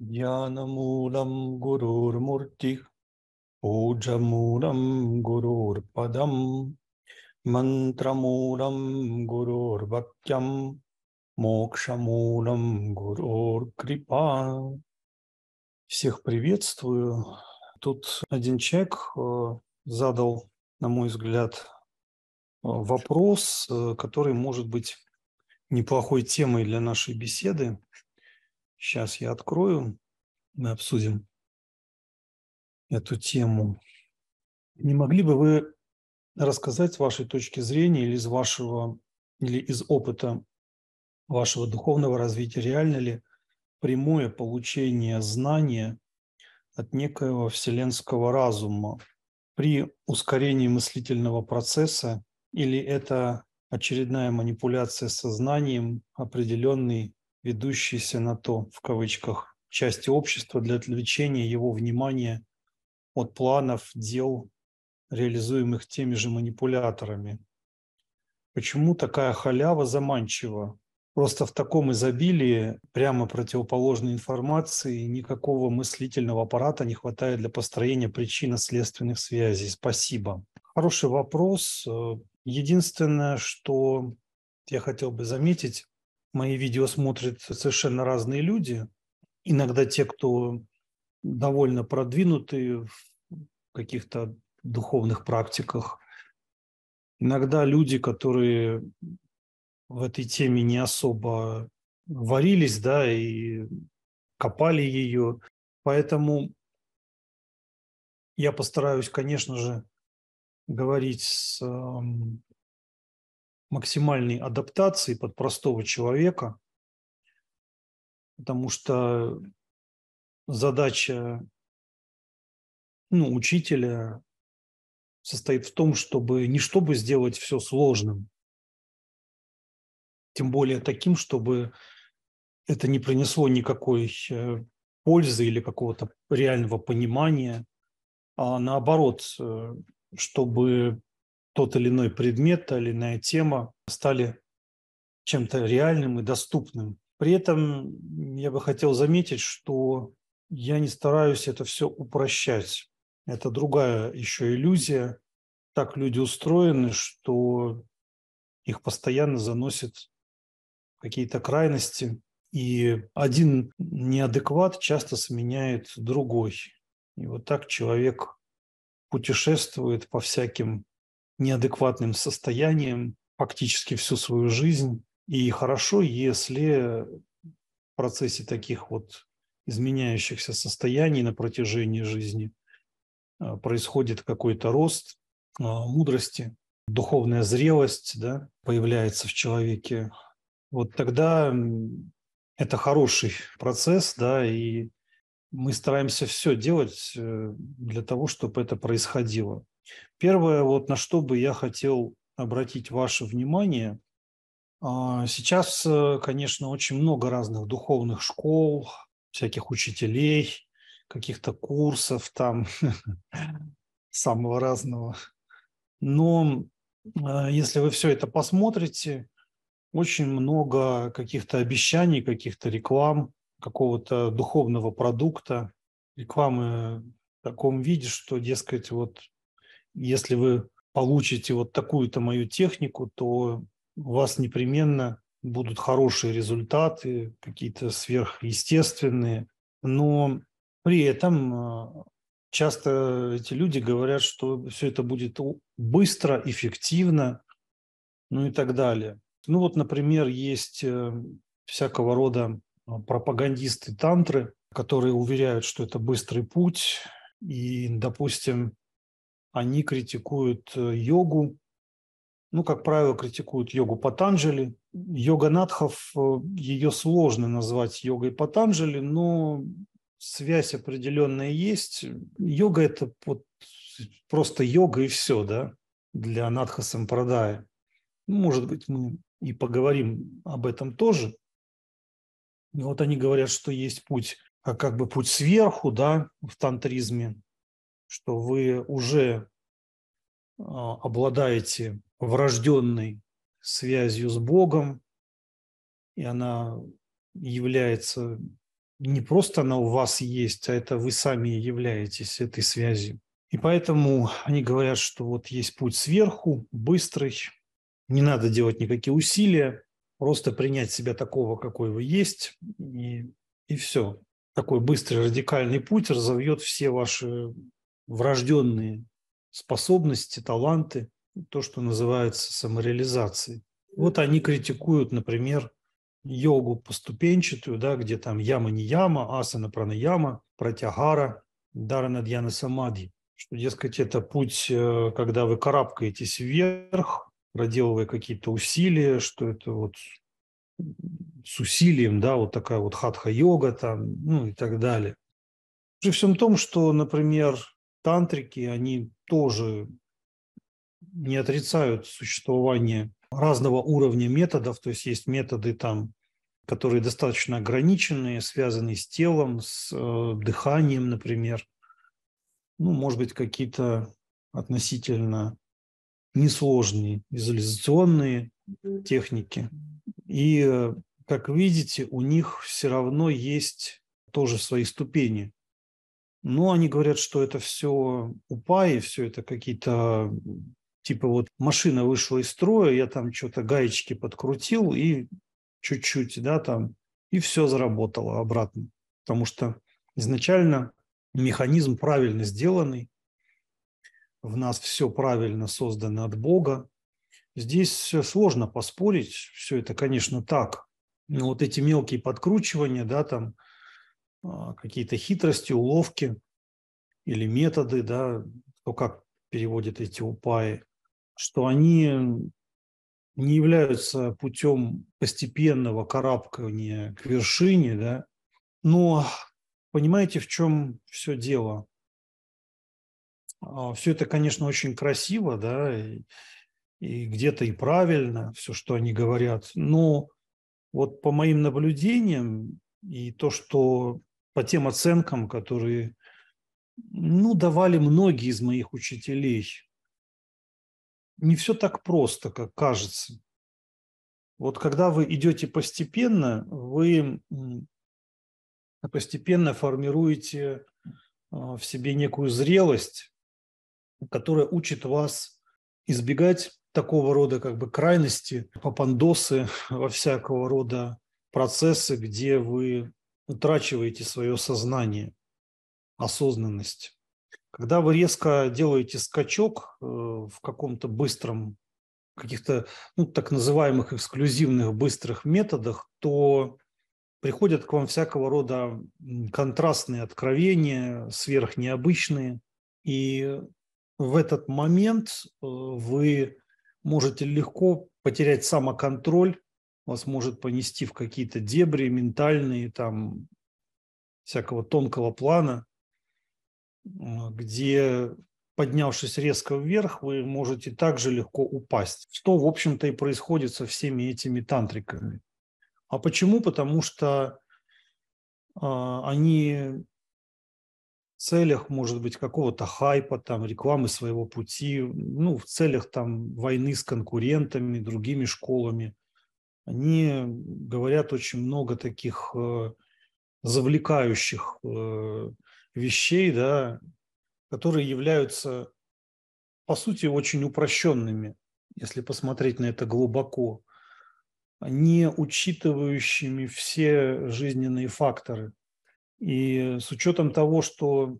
ज्ञानमूलं गुरुर्मूर्तिः पूजमूलं गुरुर्पदं मन्त्रमूलं गुरुर्भक्त्यं мокшамулам гурур крипа. Всех приветствую. Тут один человек э, задал, на мой взгляд, э, вопрос, э, который может быть неплохой темой для нашей беседы. Сейчас я открою, мы обсудим эту тему. Не могли бы вы рассказать с вашей точки зрения или из вашего или из опыта вашего духовного развития, реально ли прямое получение знания от некоего вселенского разума при ускорении мыслительного процесса или это очередная манипуляция сознанием, определенный ведущийся на то, в кавычках, части общества для отвлечения его внимания от планов, дел, реализуемых теми же манипуляторами. Почему такая халява заманчива? Просто в таком изобилии прямо противоположной информации никакого мыслительного аппарата не хватает для построения причинно-следственных связей. Спасибо. Хороший вопрос. Единственное, что я хотел бы заметить, мои видео смотрят совершенно разные люди. Иногда те, кто довольно продвинуты в каких-то духовных практиках. Иногда люди, которые в этой теме не особо варились, да, и копали ее. Поэтому я постараюсь, конечно же, говорить с максимальной адаптацией под простого человека, потому что задача ну, учителя состоит в том, чтобы не чтобы сделать все сложным, тем более таким, чтобы это не принесло никакой э, пользы или какого-то реального понимания, а наоборот, э, чтобы тот или иной предмет, та или иная тема стали чем-то реальным и доступным. При этом я бы хотел заметить, что я не стараюсь это все упрощать. Это другая еще иллюзия. Так люди устроены, что их постоянно заносит какие-то крайности, и один неадекват часто сменяет другой. И вот так человек путешествует по всяким неадекватным состояниям фактически всю свою жизнь. И хорошо, если в процессе таких вот изменяющихся состояний на протяжении жизни а, происходит какой-то рост а, мудрости, духовная зрелость да, появляется в человеке, вот тогда это хороший процесс, да, и мы стараемся все делать э, для того, чтобы это происходило. Первое, вот на что бы я хотел обратить ваше внимание, а, сейчас, э, конечно, очень много разных духовных школ, всяких учителей, каких-то курсов там самого разного. Но а, если вы все это посмотрите, очень много каких-то обещаний, каких-то реклам, какого-то духовного продукта, рекламы в таком виде, что, дескать, вот если вы получите вот такую-то мою технику, то у вас непременно будут хорошие результаты, какие-то сверхъестественные. Но при этом э, часто эти люди говорят, что все это будет быстро, эффективно, ну и так далее. Ну вот, например, есть э, всякого рода а, пропагандисты тантры, которые уверяют, что это быстрый путь, и, допустим, они критикуют э, йогу, ну, как правило, критикуют йогу Патанджали. Йога Надхов, э, ее сложно назвать йогой Патанджали, но связь определенная есть. Йога – это вот просто йога и все, да, для Надха Сампрадая. Ну, может быть, мы и поговорим об этом тоже. И вот они говорят, что есть путь, а как бы путь сверху, да, в тантризме, что вы уже а, обладаете врожденной связью с Богом, и она является не просто она у вас есть, а это вы сами являетесь этой связью. И поэтому они говорят, что вот есть путь сверху, быстрый, не надо делать никакие усилия, просто принять себя такого, какой вы есть, и, и все. Такой быстрый радикальный путь разовьет все ваши врожденные способности, таланты, то, что называется самореализацией. Вот они критикуют, например, йогу поступенчатую, да, где там яма не яма, асана пранаяма, пратягара, дарана дьяна самадхи. Что, дескать, это путь, э, когда вы карабкаетесь вверх, проделывая какие-то усилия, что это вот с усилием, да, вот такая вот хатха-йога там, ну и так далее. При всем том, что, например, тантрики, они тоже не отрицают существование разного уровня методов, то есть есть методы там, которые достаточно ограниченные, связанные с телом, с э, дыханием, например. Ну, может быть, какие-то относительно несложные визуализационные техники. И, э, как видите, у них все равно есть тоже свои ступени. Но они говорят, что это все упаи, все это какие-то типа вот машина вышла из строя, я там что-то гаечки подкрутил и чуть-чуть, да, там, и все заработало обратно. Потому что изначально механизм правильно сделанный, в нас все правильно создано от Бога. Здесь сложно поспорить, все это, конечно, так. Но вот эти мелкие подкручивания, да, там какие-то хитрости, уловки или методы, да, то как переводят эти упаи, что они не являются путем постепенного карабкания к вершине, да, но понимаете, в чем все дело? А, все это, конечно, очень красиво, да, и, и где-то и правильно, все, что они говорят, но вот по моим наблюдениям и то, что по тем оценкам, которые, ну, давали многие из моих учителей – не все так просто, как кажется. Вот когда вы идете постепенно, вы постепенно формируете а, в себе некую зрелость, которая учит вас избегать такого рода как бы крайности, попандосы во всякого рода процессы, где вы утрачиваете свое сознание, осознанность. Когда вы резко делаете скачок э, в каком-то быстром, каких-то ну, так называемых эксклюзивных быстрых методах, то приходят к вам всякого рода контрастные откровения, сверхнеобычные. И в этот момент э, вы можете легко потерять самоконтроль, вас может понести в какие-то дебри ментальные, там, всякого тонкого плана, где, поднявшись резко вверх, вы можете также легко упасть. Что, в общем-то, и происходит со всеми этими тантриками. А почему? Потому что а, они в целях, может быть, какого-то хайпа, там, рекламы своего пути, ну, в целях там войны с конкурентами, другими школами, они говорят очень много таких э, завлекающих э, вещей, да, которые являются, по сути, очень упрощенными, если посмотреть на это глубоко, не учитывающими все жизненные факторы. И с учетом того, что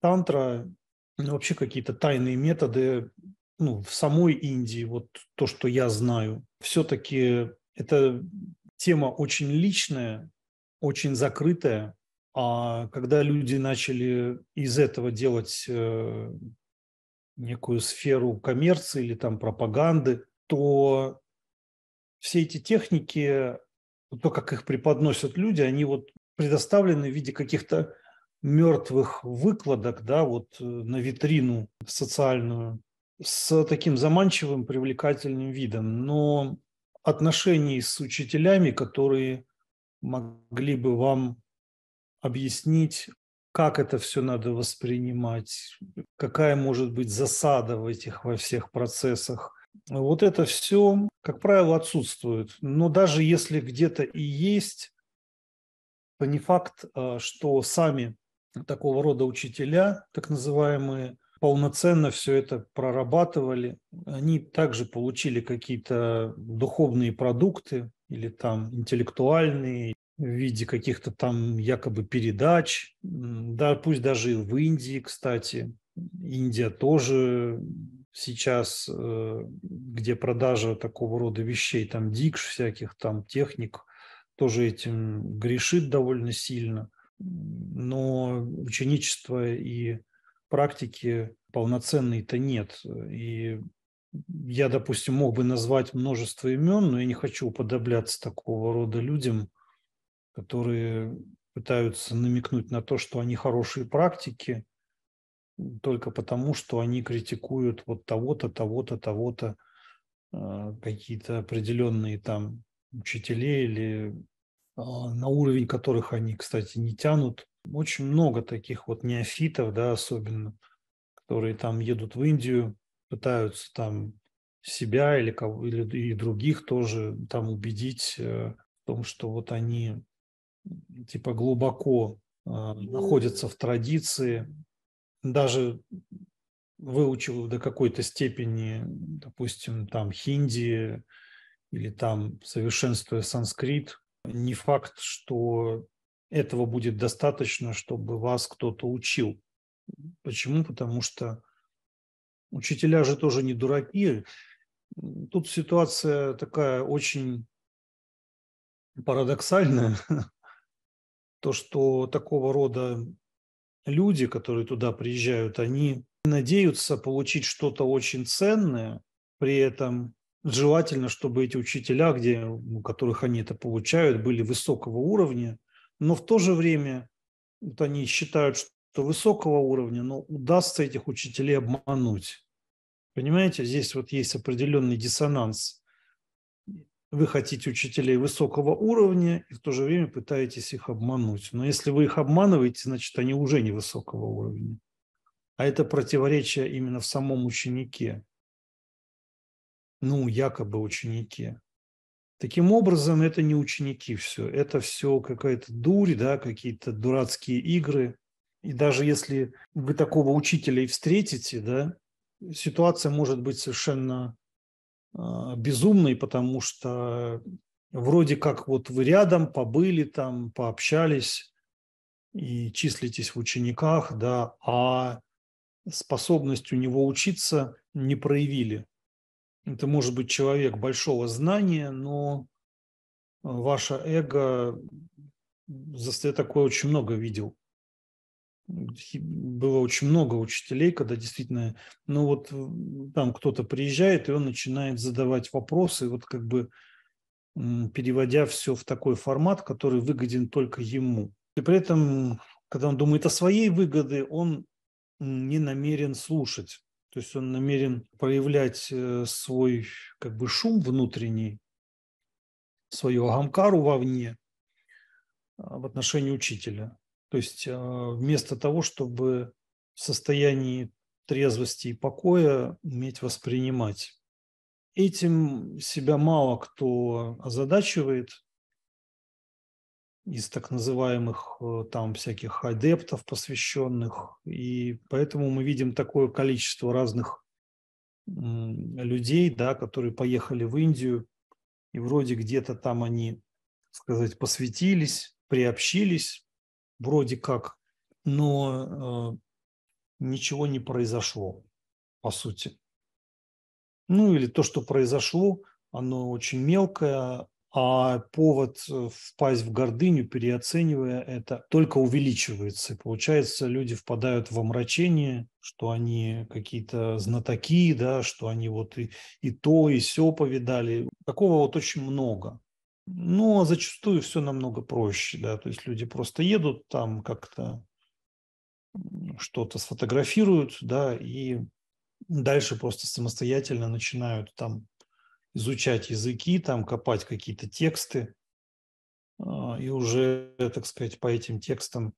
тантра, ну, вообще какие-то тайные методы, ну, в самой Индии, вот то, что я знаю, все-таки это тема очень личная, очень закрытая, а когда люди начали из этого делать э, некую сферу коммерции или там пропаганды, то все эти техники, то, как их преподносят люди, они вот предоставлены в виде каких-то мертвых выкладок, да, вот э, на витрину социальную с таким заманчивым, привлекательным видом. Но отношений с учителями, которые могли бы вам объяснить, как это все надо воспринимать, какая может быть засада в этих во всех процессах. Вот это все, как правило, отсутствует. Но даже если где-то и есть то не факт, а, что сами такого рода учителя, так называемые, полноценно все это прорабатывали. Они также получили какие-то духовные продукты или там интеллектуальные в виде каких-то там якобы передач. Да, пусть даже и в Индии, кстати. Индия тоже сейчас, э, где продажа такого рода вещей, там дикш всяких, там техник, тоже этим грешит довольно сильно. Но ученичество и практики полноценной-то нет. И я, допустим, мог бы назвать множество имен, но я не хочу уподобляться такого рода людям, которые пытаются намекнуть на то, что они хорошие практики, только потому, что они критикуют вот того-то, того-то, того-то, а, какие-то определенные там учителей или а, на уровень которых они, кстати, не тянут. Очень много таких вот неофитов, да, особенно, которые там едут в Индию, пытаются там себя или, кого, или и других тоже там убедить э, в том, что вот они типа глубоко э, находятся в традиции, даже выучил до какой-то степени, допустим, там хинди или там совершенствуя санскрит, не факт, что этого будет достаточно, чтобы вас кто-то учил. Почему? Потому что учителя же тоже не дураки. Тут ситуация такая очень парадоксальная. То, что такого рода люди, которые туда приезжают, они надеются получить что-то очень ценное, при этом желательно, чтобы эти учителя, где, у которых они это получают, были высокого уровня, но в то же время вот они считают, что высокого уровня, но удастся этих учителей обмануть. Понимаете, здесь вот есть определенный диссонанс. Вы хотите учителей высокого уровня и в то же время пытаетесь их обмануть. Но если вы их обманываете, значит, они уже не высокого уровня. А это противоречие именно в самом ученике. Ну, якобы ученики. Таким образом, это не ученики все, это все какая-то дурь, да, какие-то дурацкие игры. И даже если вы такого учителя и встретите, да, ситуация может быть совершенно э, безумной, потому что вроде как вот вы рядом побыли там, пообщались и числитесь в учениках, да, а способность у него учиться не проявили. Это может быть человек большого знания, но э, ваше эго, я такое очень много видел. Было очень много учителей, когда действительно, ну вот там кто-то приезжает, и он начинает задавать вопросы, вот как бы переводя все в такой формат, который выгоден только ему. И при этом, когда он думает о своей выгоде, он не намерен слушать. То есть он намерен проявлять э, свой как бы шум внутренний, свою агамкару вовне а, в отношении учителя. То есть а, вместо того, чтобы в состоянии трезвости и покоя уметь воспринимать. Этим себя мало кто озадачивает, из так называемых э, там всяких адептов посвященных. И поэтому мы видим такое количество разных людей, да, которые поехали в Индию, и вроде где-то там они, сказать, посвятились, приобщились, вроде как, но э, ничего не произошло, по сути. Ну или то, что произошло, оно очень мелкое, а повод э, впасть в гордыню, переоценивая это, только увеличивается. И получается, люди впадают в омрачение, что они какие-то знатоки, да, что они вот и, и то, и все повидали. Такого вот очень много. Но зачастую все намного проще, да, то есть люди просто едут там как-то что-то сфотографируют, да, и дальше просто самостоятельно начинают там изучать языки, там копать какие-то тексты а, и уже, так сказать, по этим текстам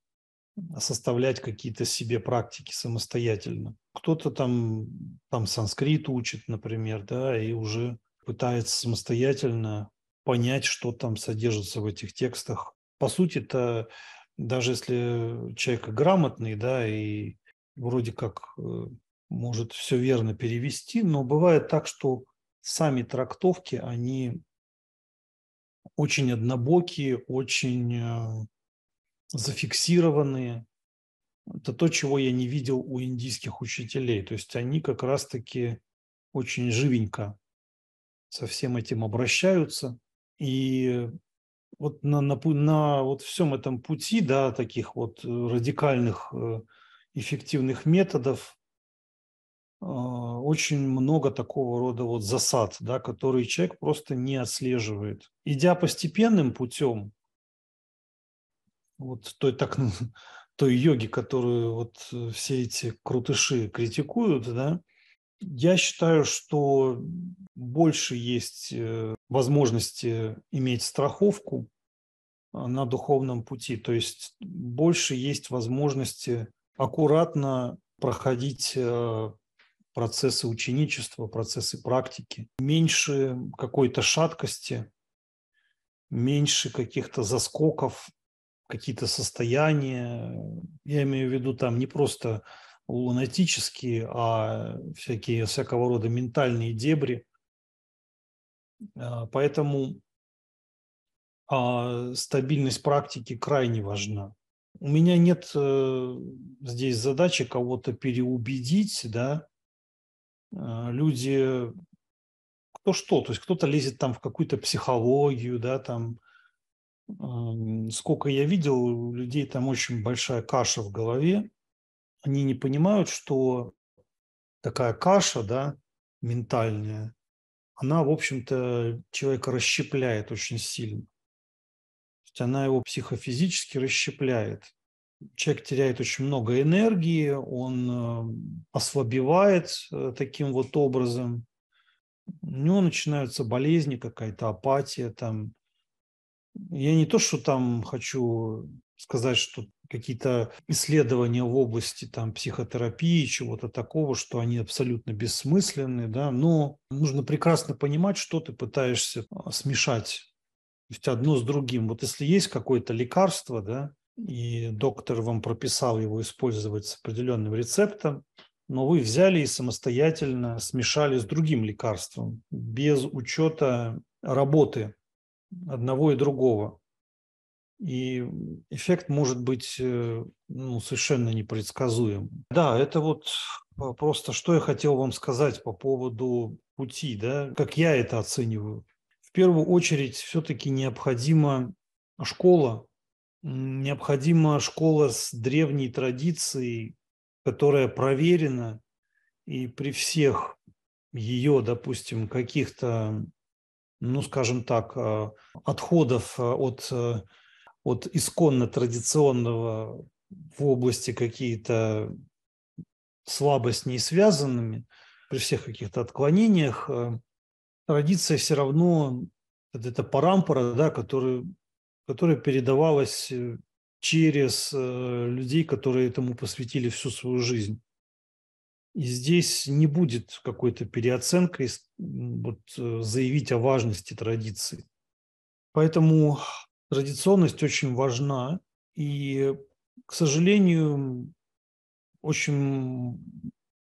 составлять какие-то себе практики самостоятельно. Кто-то там, там санскрит учит, например, да, и уже пытается самостоятельно понять, что там содержится в этих текстах, по сути-то, даже если человек грамотный, да, и вроде как э, может все верно перевести, но бывает так, что сами трактовки, они очень однобокие, очень э, зафиксированные. Это то, чего я не видел у индийских учителей. То есть они как раз-таки очень живенько со всем этим обращаются. И вот на, на, на вот всем этом пути, да, таких вот радикальных э, эффективных методов, очень много такого рода вот засад, да, которые человек просто не отслеживает. Идя постепенным путем, вот той, так, той йоги, которую вот э, все эти крутыши критикуют, да, я считаю, что больше есть э, возможности иметь страховку а, на духовном пути, то есть больше есть возможности аккуратно проходить э, процессы ученичества, процессы практики, меньше какой-то шаткости, меньше каких-то заскоков, какие-то состояния. Я имею в виду там не просто лунатические, а всякие всякого рода ментальные дебри. А, поэтому а, стабильность практики крайне важна. У меня нет э, здесь задачи кого-то переубедить, да, люди кто что, то есть кто-то лезет там в какую-то психологию, да, там сколько я видел, у людей там очень большая каша в голове, они не понимают, что такая каша, да, ментальная, она, в общем-то, человека расщепляет очень сильно. То есть она его психофизически расщепляет человек теряет очень много энергии, он э, ослабевает э, таким вот образом. У него начинаются болезни, какая-то апатия там. Я не то, что там хочу сказать, что какие-то исследования в области там психотерапии, чего-то такого, что они абсолютно бессмысленны, да, но нужно прекрасно понимать, что ты пытаешься а, смешать, то есть одно с другим. Вот если есть какое-то лекарство, да, и доктор вам прописал его использовать с определенным рецептом, но вы взяли и самостоятельно смешали с другим лекарством, без учета работы одного и другого. И эффект может быть э, ну, совершенно непредсказуем. Да, это вот просто что я хотел вам сказать по поводу пути, да, как я это оцениваю. В первую очередь все-таки необходима школа, необходима школа с древней традицией, которая проверена, и при всех ее, допустим, каких-то, ну, скажем так, а, отходов а, от, а, от исконно традиционного в области какие-то слабость не связанными, при всех каких-то отклонениях, традиция все равно, это парампора, да, которую которая передавалась э, через э, людей, которые этому посвятили всю свою жизнь. И здесь не будет какой-то переоценкой вот, э, заявить о важности традиции. Поэтому традиционность очень важна. И, к сожалению, очень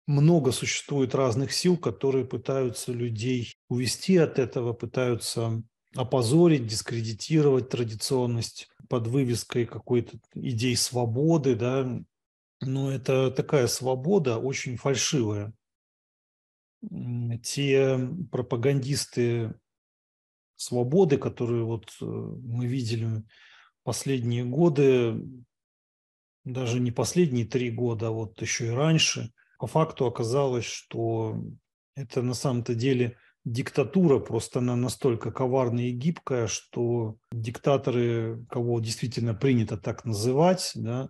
много существует разных сил, которые пытаются людей увести от этого, пытаются опозорить, дискредитировать традиционность под вывеской какой-то идей свободы, да, но это такая свобода очень фальшивая. Те пропагандисты свободы, которые вот э, мы видели последние годы, даже не последние три года, а вот еще и раньше, по факту оказалось, что это на самом-то деле диктатура просто она настолько коварная и гибкая, что диктаторы, кого действительно принято так называть, да,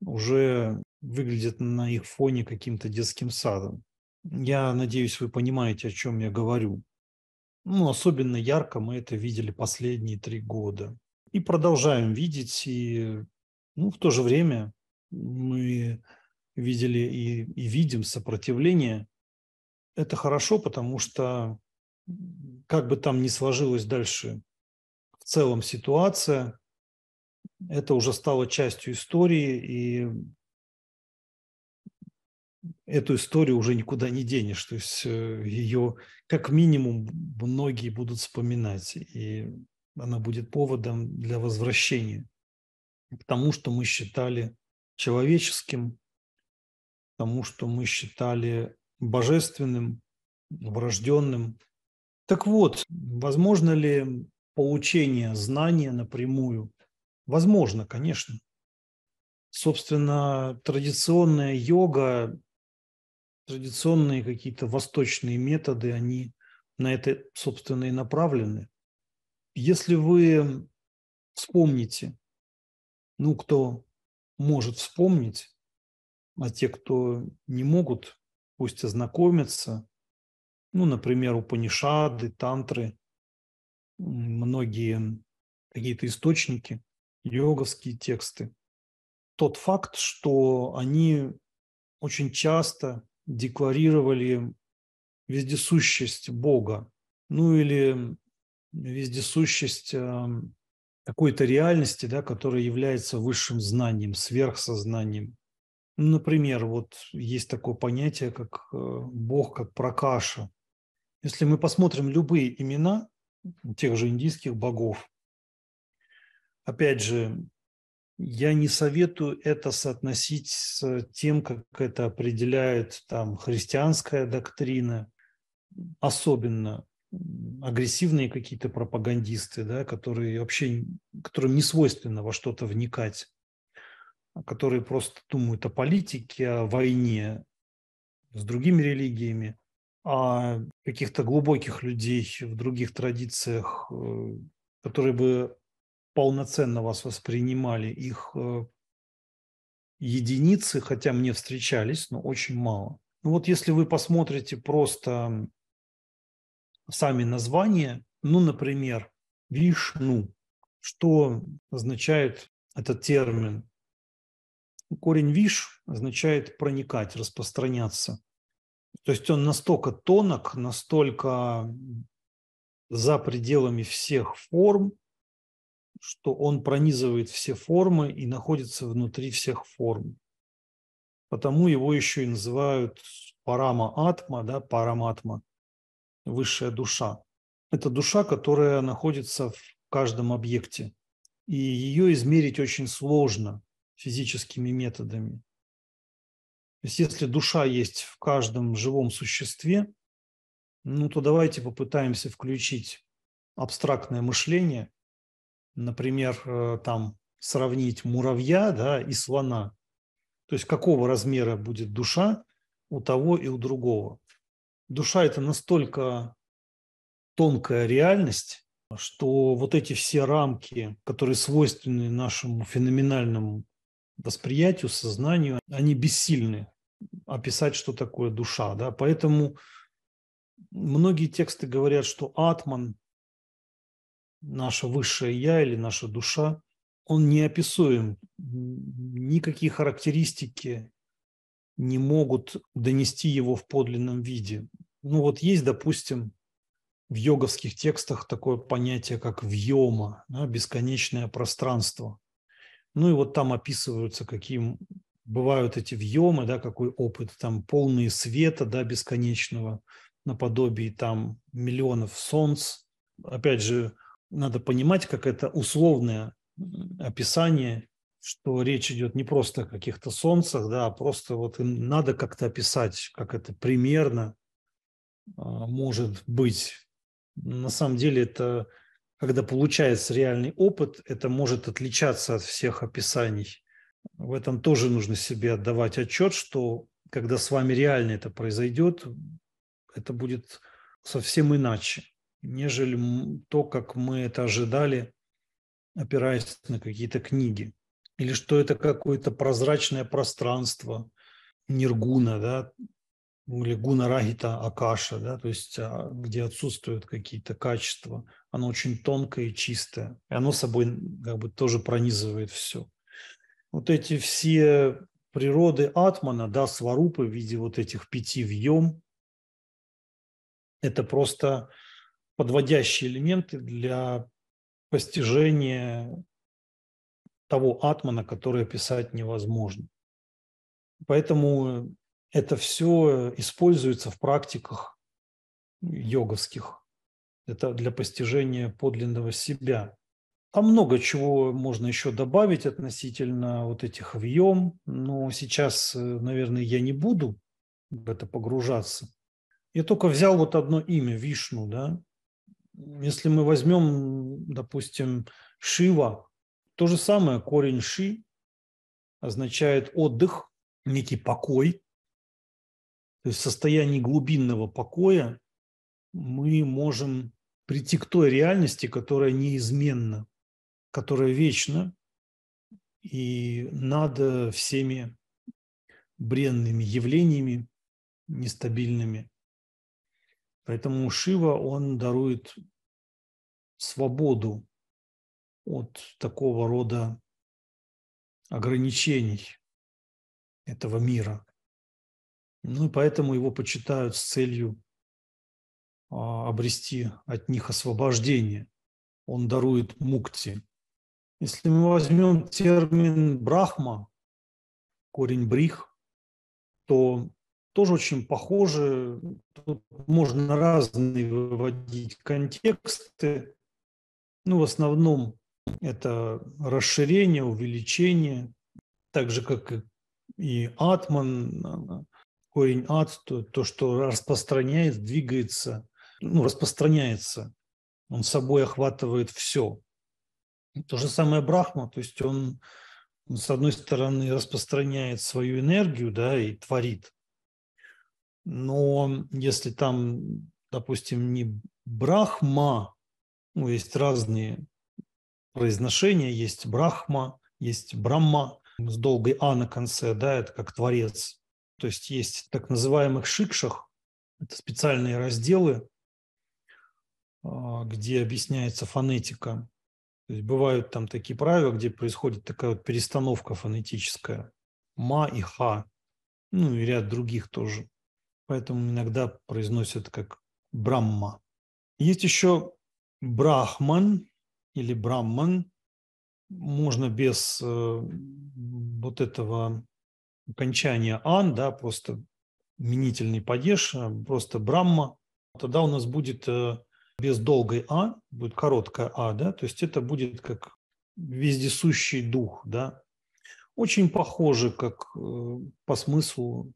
уже выглядят на их фоне каким-то детским садом. Я надеюсь, вы понимаете, о чем я говорю. Ну, особенно ярко мы это видели последние три года. И продолжаем видеть, и ну, в то же время мы видели и, и видим сопротивление это хорошо, потому что как бы там ни сложилась дальше в целом ситуация, это уже стало частью истории, и эту историю уже никуда не денешь. То есть э, ее как минимум многие будут вспоминать, и она будет поводом для возвращения к тому, что мы считали человеческим, тому, что мы считали божественным, врожденным. Так вот, возможно ли получение знания напрямую? Возможно, конечно. Собственно, традиционная йога, традиционные какие-то восточные методы, они на это, собственно, и направлены. Если вы вспомните, ну, кто может вспомнить, а те, кто не могут, пусть ознакомятся. Ну, например, Упанишады, тантры, многие какие-то источники, йоговские тексты. Тот факт, что они очень часто декларировали вездесущесть Бога, ну или вездесущесть эм, какой-то реальности, да, которая является высшим знанием, сверхсознанием. Например, вот есть такое понятие, как э, Бог, как прокаша. Если мы посмотрим любые имена тех же индийских богов, опять же, я не советую это соотносить с тем, как это определяет там христианская доктрина, особенно агрессивные какие-то пропагандисты, да, которые вообще, которым не свойственно во что-то вникать которые просто думают о политике, о войне с другими религиями, а каких-то глубоких людей в других традициях, э, которые бы полноценно вас воспринимали, их э, единицы, хотя мне встречались, но очень мало. Ну вот если вы посмотрите просто сами названия, ну, например, Вишну, что означает этот термин? Корень виш означает проникать, распространяться. То есть он настолько тонок, настолько за пределами всех форм, что он пронизывает все формы и находится внутри всех форм. Потому его еще и называют парама-атма, да, параматма, высшая душа. Это душа, которая находится в каждом объекте. И ее измерить очень сложно физическими методами. То есть если душа есть в каждом живом существе, ну то давайте попытаемся включить абстрактное мышление, например, э, там сравнить муравья да, и слона. То есть какого размера будет душа у того и у другого. Душа – это настолько тонкая реальность, что вот эти все рамки, которые свойственны нашему феноменальному восприятию, сознанию, они бессильны описать, что такое душа. Да? Поэтому многие тексты говорят, что атман, наше высшее я или наша душа, он неописуем. Никакие характеристики не могут донести его в подлинном виде. Ну вот есть, допустим, в йоговских текстах такое понятие, как вьома, да, бесконечное пространство. Ну и вот там описываются, какие бывают эти въемы, да, какой опыт, там полные света, да, бесконечного, наподобие там миллионов солнц. Опять же, надо понимать, как это условное описание, что речь идет не просто о каких-то солнцах, да, а просто вот надо как-то описать, как это примерно а, может быть. На самом деле это когда получается реальный опыт, это может отличаться от всех описаний. В этом тоже нужно себе отдавать отчет, что когда с вами реально это произойдет, это будет совсем иначе, нежели то, как мы это ожидали, опираясь на какие-то книги. Или что это какое-то прозрачное пространство, ниргуна, да, или гунарагита акаша, да, то есть а, где отсутствуют какие-то качества, оно очень тонкое и чистое, и оно собой как бы тоже пронизывает все. Вот эти все природы атмана, да, сварупы в виде вот этих пяти вьем, это просто подводящие элементы для постижения того атмана, который описать невозможно. Поэтому это все используется в практиках йоговских. Это для постижения подлинного себя. Там много чего можно еще добавить относительно вот этих вьем, но сейчас, э, наверное, я не буду в это погружаться. Я только взял вот одно имя, Вишну, да. Если мы возьмем, допустим, Шива, то же самое, корень Ши означает отдых, некий покой. То есть в состоянии глубинного покоя мы можем прийти к той реальности, которая неизменна, которая вечна и над всеми бренными явлениями, нестабильными. Поэтому Шива, он дарует свободу от такого рода ограничений этого мира. Ну и поэтому его почитают с целью а, обрести от них освобождение. Он дарует мукти. Если мы возьмем термин брахма, корень брих, то тоже очень похоже. Тут можно разные выводить контексты. Ну, в основном это расширение, увеличение, так же, как и атман, корень ат, то, то, что распространяет, двигается, ну, распространяется. Он собой охватывает все. То же самое Брахма, то есть он, он с одной стороны распространяет свою энергию, да, и творит. Но если там, допустим, не Брахма, ну, есть разные произношения, есть Брахма, есть Брамма с долгой А на конце, да, это как творец. То есть есть так называемых шикшах, это специальные разделы, а, где объясняется фонетика. То есть бывают там такие правила, где происходит такая вот перестановка фонетическая. Ма и ха. Ну и ряд других тоже. Поэтому иногда произносят как Брамма. Есть еще Брахман или Брамман. Можно без э, вот этого окончания ан, да, просто именительный падеж, а просто Брамма. Тогда у нас будет э, без долгой А, будет короткая А, да, то есть это будет как вездесущий дух, да, очень похоже как э, по смыслу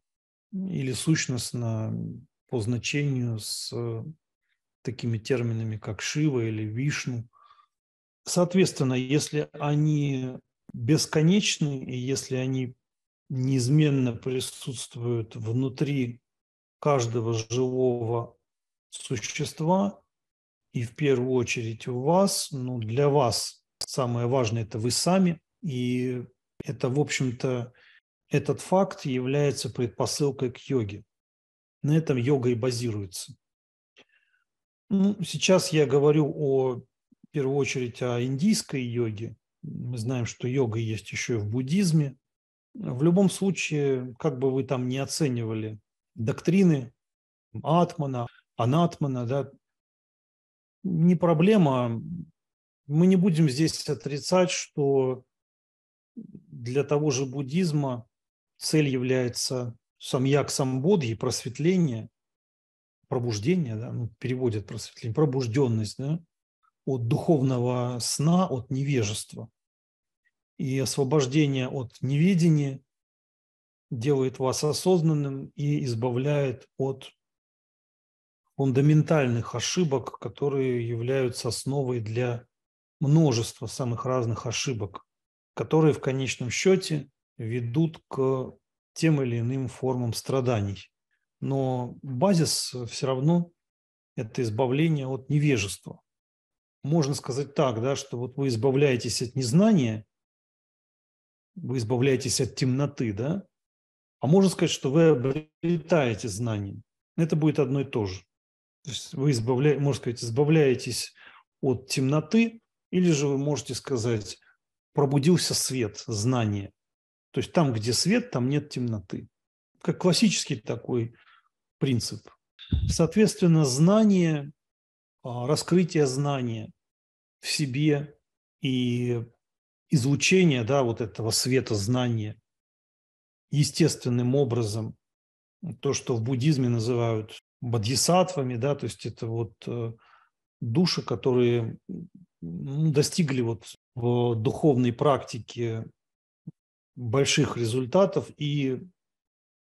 или сущностно по значению с такими терминами, как Шива или Вишну. Соответственно, если они бесконечны, и если они неизменно присутствуют внутри каждого живого существа, и в первую очередь у вас, ну, для вас самое важное – это вы сами, и это, в общем-то, этот факт является предпосылкой к йоге. На этом йога и базируется. Ну, сейчас я говорю о, в первую очередь о индийской йоге. Мы знаем, что йога есть еще и в буддизме. В любом случае, как бы вы там не оценивали доктрины атмана, анатмана, да, не проблема. Мы не будем здесь отрицать, что для того же буддизма цель является самьяк самбодхи, просветление, пробуждение, да, ну, переводят просветление, пробужденность, да, от духовного сна, от невежества. И освобождение от неведения делает вас осознанным и избавляет от фундаментальных ошибок, которые являются основой для множества самых разных ошибок, которые в конечном счете ведут к тем или иным формам страданий. Но базис все равно – это избавление от невежества. Можно сказать так, да, что вот вы избавляетесь от незнания, вы избавляетесь от темноты, да, а можно сказать, что вы обретаете знание. Это будет одно и то же. То есть вы, избавля... можно сказать, избавляетесь от темноты, или же вы можете сказать, пробудился свет, знание. То есть там, где свет, там нет темноты. Как классический такой принцип. Соответственно, знание, а, раскрытие знания в себе и излучения, да, вот этого света знания естественным образом, то, что в буддизме называют бодхисаттвами, да, то есть это вот э, души, которые достигли вот в духовной практике больших результатов и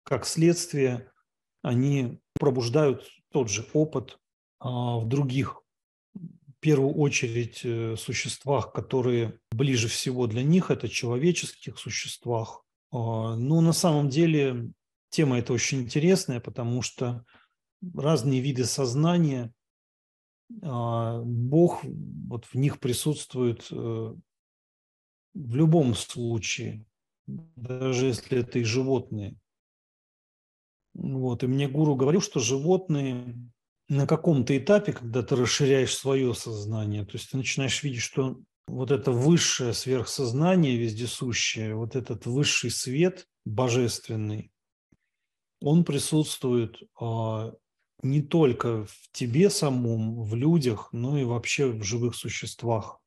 как следствие они пробуждают тот же опыт а, в других, первую очередь, э, существах, которые ближе всего для них, это человеческих существах. А, но на самом деле тема эта очень интересная, потому что разные виды сознания, а, Бог вот в них присутствует э, в любом случае, даже если это и животные. Вот. И мне гуру говорил, что животные на каком-то этапе, когда ты расширяешь свое сознание, то есть ты начинаешь видеть, что вот это высшее сверхсознание вездесущее, вот этот высший свет божественный, он присутствует а, не только в тебе самом, в людях, но и вообще в живых существах.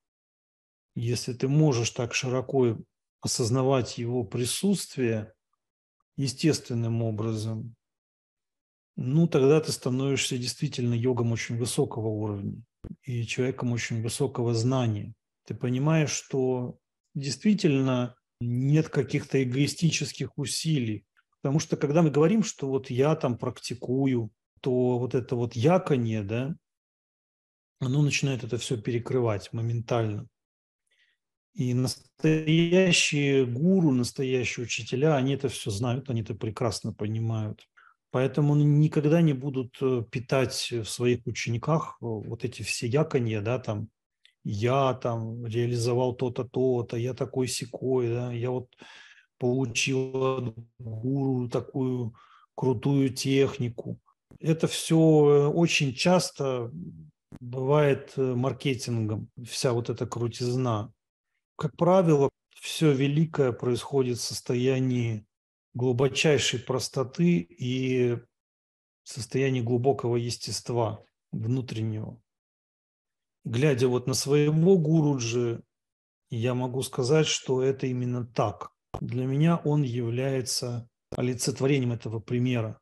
Если ты можешь так широко осознавать его присутствие естественным образом, ну, тогда ты становишься действительно йогом очень высокого уровня и человеком очень высокого знания. Ты понимаешь, что действительно нет каких-то эгоистических усилий. Потому что когда мы говорим, что вот я там практикую, то вот это вот яконье, да, оно начинает это все перекрывать моментально. И настоящие гуру, настоящие учителя, они это все знают, они это прекрасно понимают. Поэтому никогда не будут э, питать в своих учениках э, вот эти все яконья, да, там, я там реализовал то-то, то-то, я такой секой, да, я вот получил от гуру такую крутую технику. Это все э, очень часто бывает маркетингом, вся вот эта крутизна. Как правило, все великое происходит в состоянии глубочайшей простоты и состоянии глубокого естества внутреннего. Глядя вот на своего гуруджи, я могу сказать, что это именно так. Для меня он является олицетворением этого примера.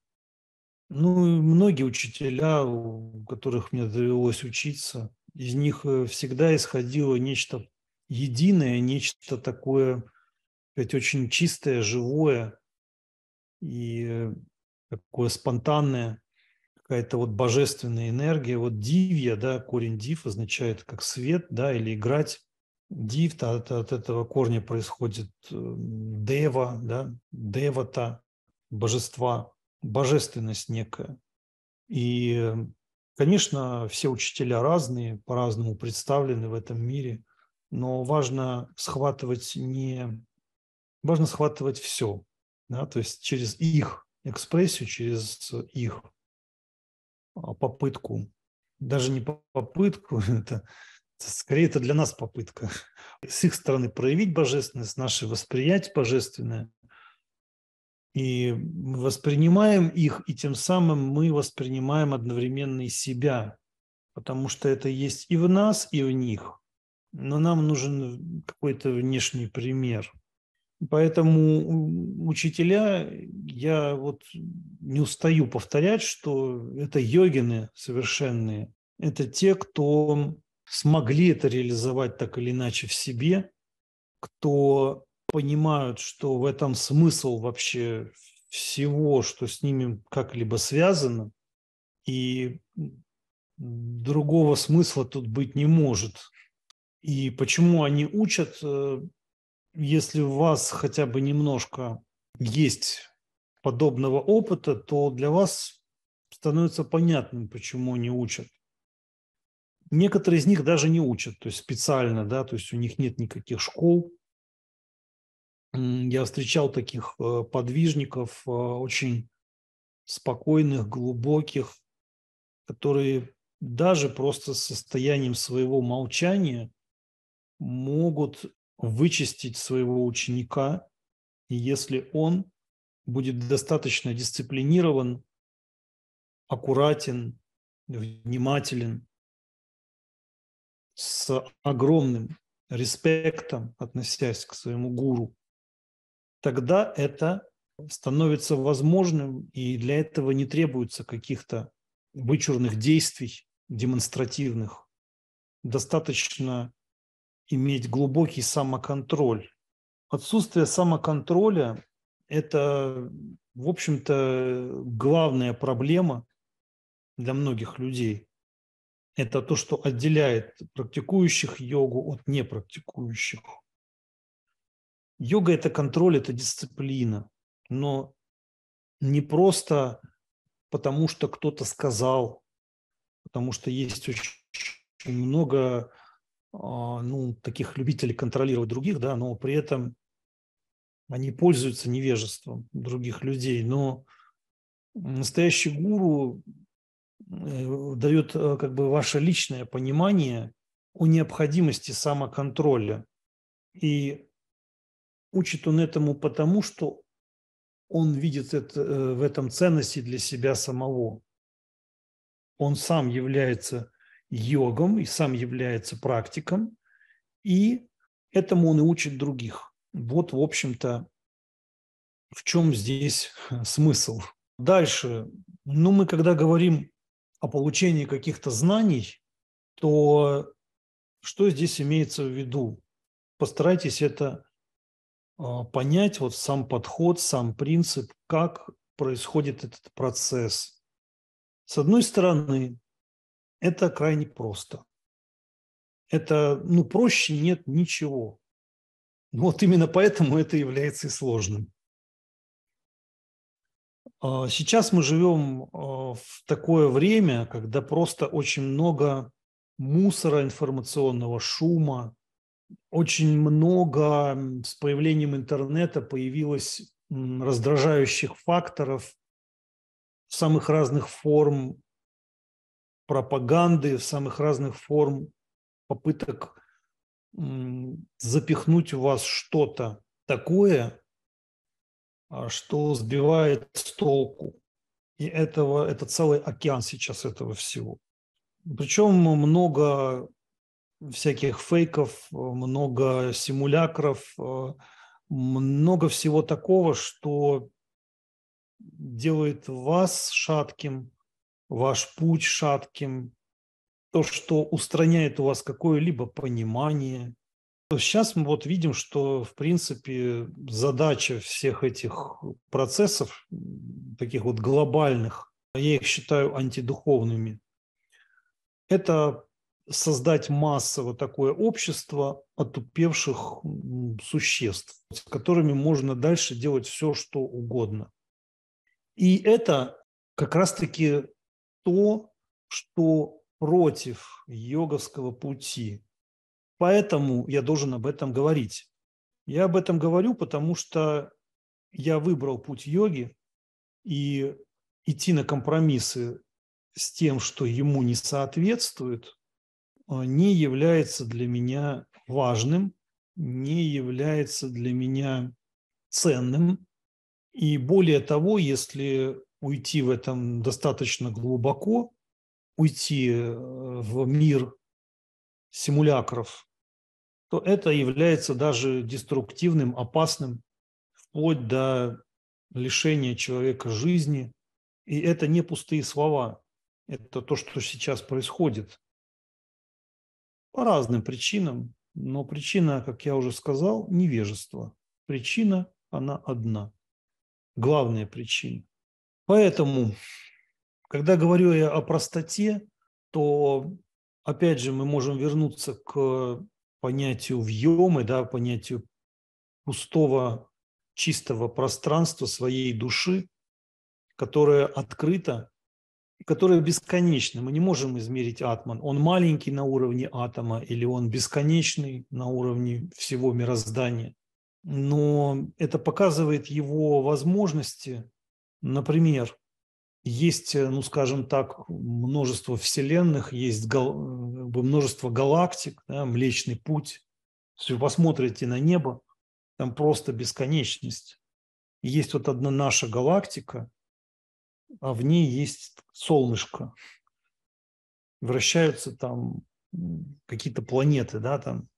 Ну, и многие учителя, у которых мне довелось учиться, из них э, всегда исходило нечто единое, нечто такое, сказать, очень чистое, живое, и такое спонтанное, какая-то вот божественная энергия. Вот дивья, да, корень див означает как свет, да, или играть. Див, -то, от, от этого корня происходит э, дева, да, девата, божества, божественность некая. И, конечно, все учителя разные, по-разному представлены в этом мире, но важно схватывать не... Важно схватывать все, да, то есть через их экспрессию, через их а, попытку, даже не попытку, это, скорее это для нас попытка, с их стороны проявить божественность, наше восприятие божественное, и мы воспринимаем их, и тем самым мы воспринимаем одновременно и себя, потому что это есть и в нас, и в них. Но нам нужен какой-то внешний пример – Поэтому учителя, я вот не устаю повторять, что это йогины совершенные. Это те, кто смогли это реализовать так или иначе в себе, кто понимают, что в этом смысл вообще всего, что с ними как-либо связано, и другого смысла тут быть не может. И почему они учат, э, если у вас хотя бы немножко есть подобного опыта, то для вас становится понятным, почему они учат. Некоторые из них даже не учат, то есть специально, да, то есть у них нет никаких школ. Я встречал таких э, подвижников, э, очень спокойных, глубоких, которые даже просто состоянием своего молчания могут вычистить своего ученика, если он будет достаточно дисциплинирован, аккуратен, внимателен, с огромным респектом, относясь к своему гуру, тогда это становится возможным, и для этого не требуется каких-то вычурных действий, демонстративных. Достаточно иметь глубокий самоконтроль. Отсутствие самоконтроля – это, в общем-то, главная проблема для многих людей. Это то, что отделяет практикующих йогу от непрактикующих. Йога – это контроль, это дисциплина. Но не просто потому, что кто-то сказал, потому что есть очень много ну, таких любителей контролировать других, да, но при этом они пользуются невежеством других людей. Но настоящий гуру э, дает э, как бы ваше личное понимание о необходимости самоконтроля. И учит он этому потому, что он видит это, э, в этом ценности для себя самого. Он сам является йогом и сам является практиком, и этому он и учит других. Вот, в общем-то, в чем здесь смысл. Дальше, ну, мы когда говорим о получении каких-то знаний, то что здесь имеется в виду? Постарайтесь это а, понять, вот сам подход, сам принцип, как происходит этот процесс. С одной стороны, это крайне просто. Это, ну, проще нет ничего. Вот именно поэтому это является и сложным. А, сейчас мы живем а, в такое время, когда просто очень много мусора информационного, шума, очень много с появлением интернета появилось раздражающих факторов самых разных форм пропаганды, самых разных форм попыток запихнуть в вас что-то такое, а, что сбивает с толку. И этого, это целый океан сейчас этого всего. Причем много всяких фейков, много симулякров, много всего такого, что делает вас шатким, ваш путь шатким, то, что устраняет у вас какое-либо понимание. Сейчас мы вот видим, что, в принципе, задача всех этих процессов, таких вот глобальных, я их считаю антидуховными, это создать массово такое общество отупевших существ, с которыми можно дальше делать все, что угодно. И это как раз-таки то, что против йоговского пути. Поэтому я должен об этом говорить. Я об этом говорю, потому что я выбрал путь йоги, и идти на компромиссы с тем, что ему не соответствует, а, не является для меня важным, не является для меня ценным. И более того, если уйти в этом достаточно глубоко, уйти э, в мир симулякров, то это является даже деструктивным, опасным, вплоть до лишения человека жизни. И это не пустые слова, это то, что сейчас происходит. По разным причинам, но причина, как я уже сказал, невежество. Причина, она одна. Главная причина. Поэтому, когда говорю я о простоте, то, опять же, мы можем вернуться к понятию вьемы, да, понятию пустого, чистого пространства своей души, которое открыто, которое бесконечно. Мы не можем измерить атман. Он маленький на уровне атома или он бесконечный на уровне всего мироздания. Но это показывает его возможности Например, есть, э, ну, скажем так, множество вселенных, есть гал, множество галактик, да, Млечный Путь. Если вы посмотрите на небо, там просто бесконечность. Есть вот одна наша галактика, а в ней есть солнышко. Вращаются там какие-то планеты, да, там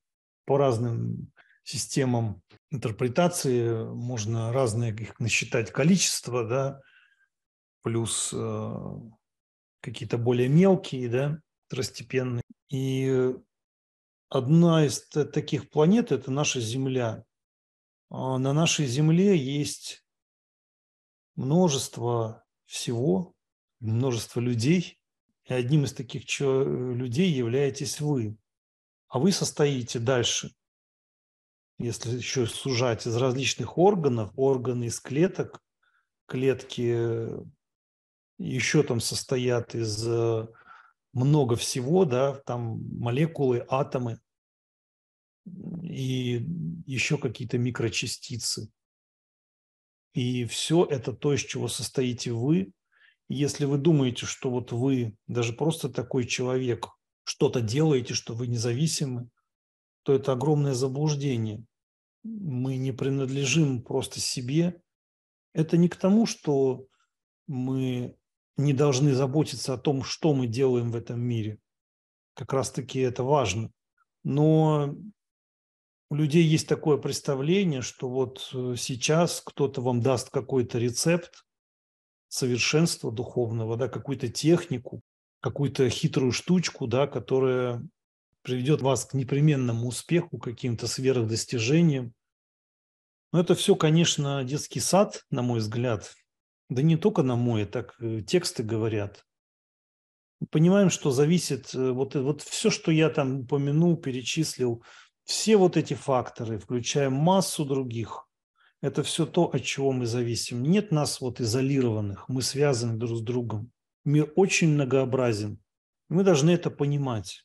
по разным системам интерпретации можно разное их насчитать количество, да, плюс э, какие-то более мелкие, да, второстепенные. И одна из таких планет – это наша Земля. А на нашей Земле есть множество всего, множество людей, и одним из таких людей являетесь вы. А вы состоите дальше, если еще сужать, из различных органов, органы из клеток, клетки еще там состоят из э, много всего, да, там молекулы, атомы и еще какие-то микрочастицы. И все это то, из чего состоите вы. если вы думаете, что вот вы, даже просто такой человек, что-то делаете, что вы независимы, то это огромное заблуждение. Мы не принадлежим просто себе. Это не к тому, что мы не должны заботиться о том, что мы делаем в этом мире. Как раз-таки это важно. Но у людей есть такое представление, что вот э, сейчас кто-то вам даст какой-то рецепт совершенства духовного, да, какую-то технику, какую-то хитрую штучку, да, которая приведет вас к непременному успеху, каким-то сверхдостижениям. Но это все, конечно, детский сад, на мой взгляд. Да не только на мой, так э, тексты говорят. понимаем, что зависит, э, вот, вот все, что я там упомянул, перечислил, все вот эти факторы, включая массу других, это все то, от чего мы зависим. Нет нас вот изолированных, мы связаны друг с другом. Мир очень многообразен. Мы должны это понимать.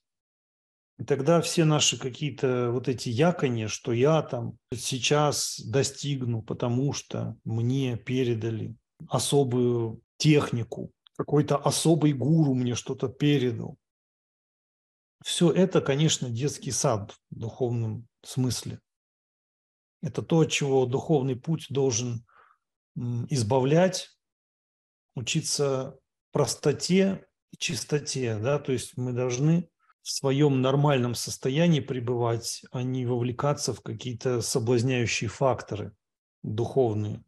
И тогда все наши какие-то вот эти якония, что я там сейчас достигну, потому что мне передали особую технику, какой-то особый гуру мне что-то передал. Все это, конечно, детский сад в духовном смысле. Это то, от чего духовный путь должен избавлять, учиться простоте и чистоте. Да? То есть мы должны в своем нормальном состоянии пребывать, а не вовлекаться в какие-то соблазняющие факторы духовные.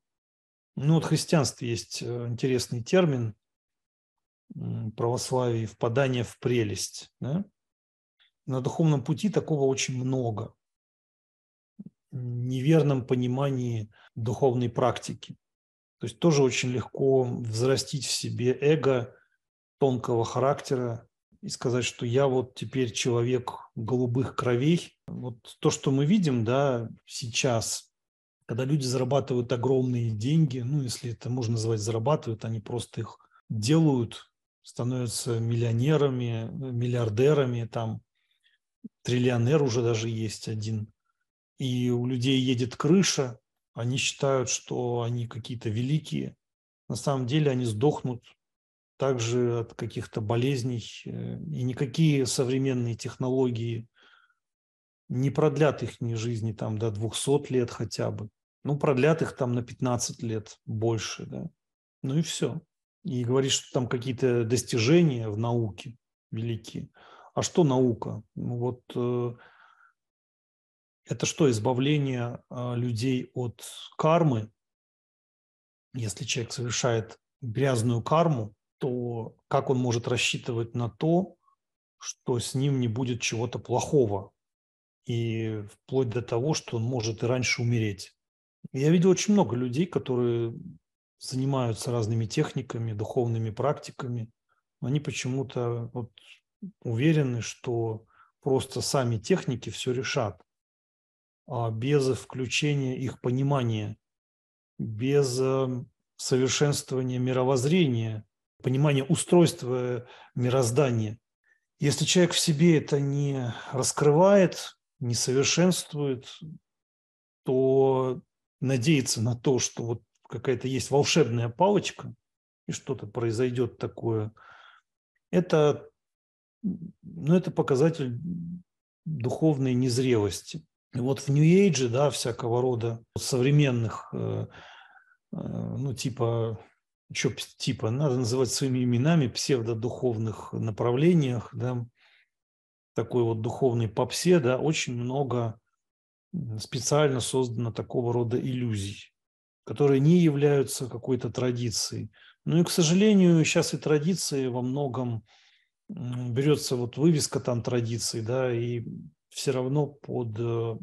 Ну вот в христианстве есть э, интересный термин православие впадание в прелесть. Да? На духовном пути такого очень много. Неверном понимании духовной практики. То есть тоже очень легко взрастить в себе эго тонкого характера и сказать, что я вот теперь человек голубых кровей. Вот то, что мы видим да, сейчас, когда люди зарабатывают огромные деньги, ну, если это можно назвать зарабатывают, они просто их делают, становятся миллионерами, миллиардерами, там, триллионер уже даже есть один, и у людей едет крыша, они считают, что они какие-то великие. На самом деле они сдохнут также от каких-то болезней, э, и никакие современные технологии не продлят их жизни там до 200 лет хотя бы. Ну, продлят их там на 15 лет больше, да. Ну и все. И говорит, что там какие-то достижения в науке великие. А что наука? Ну вот э, это что, избавление э, людей от кармы? Если человек совершает грязную карму, то как он может рассчитывать на то, что с ним не будет чего-то плохого? И вплоть до того, что он может и раньше умереть. Я видел очень много людей, которые занимаются разными техниками, духовными практиками. Они почему-то вот уверены, что просто сами техники все решат, а без включения их понимания, без эм, совершенствования мировоззрения, понимания устройства мироздания. Если человек в себе это не раскрывает, не совершенствует, то надеяться на то, что вот какая-то есть волшебная палочка, и что-то произойдет такое, это ну, это показатель духовной незрелости. И вот в Age, да, всякого рода современных, э, э, ну, типа, что типа, надо называть своими именами, псевдодуховных направлениях, да, такой вот духовной попсе, да, очень много специально создано такого рода иллюзий, которые не являются какой-то традицией. Ну и, к сожалению, сейчас и традиции во многом берется вот вывеска там традиций, да, и все равно под, э,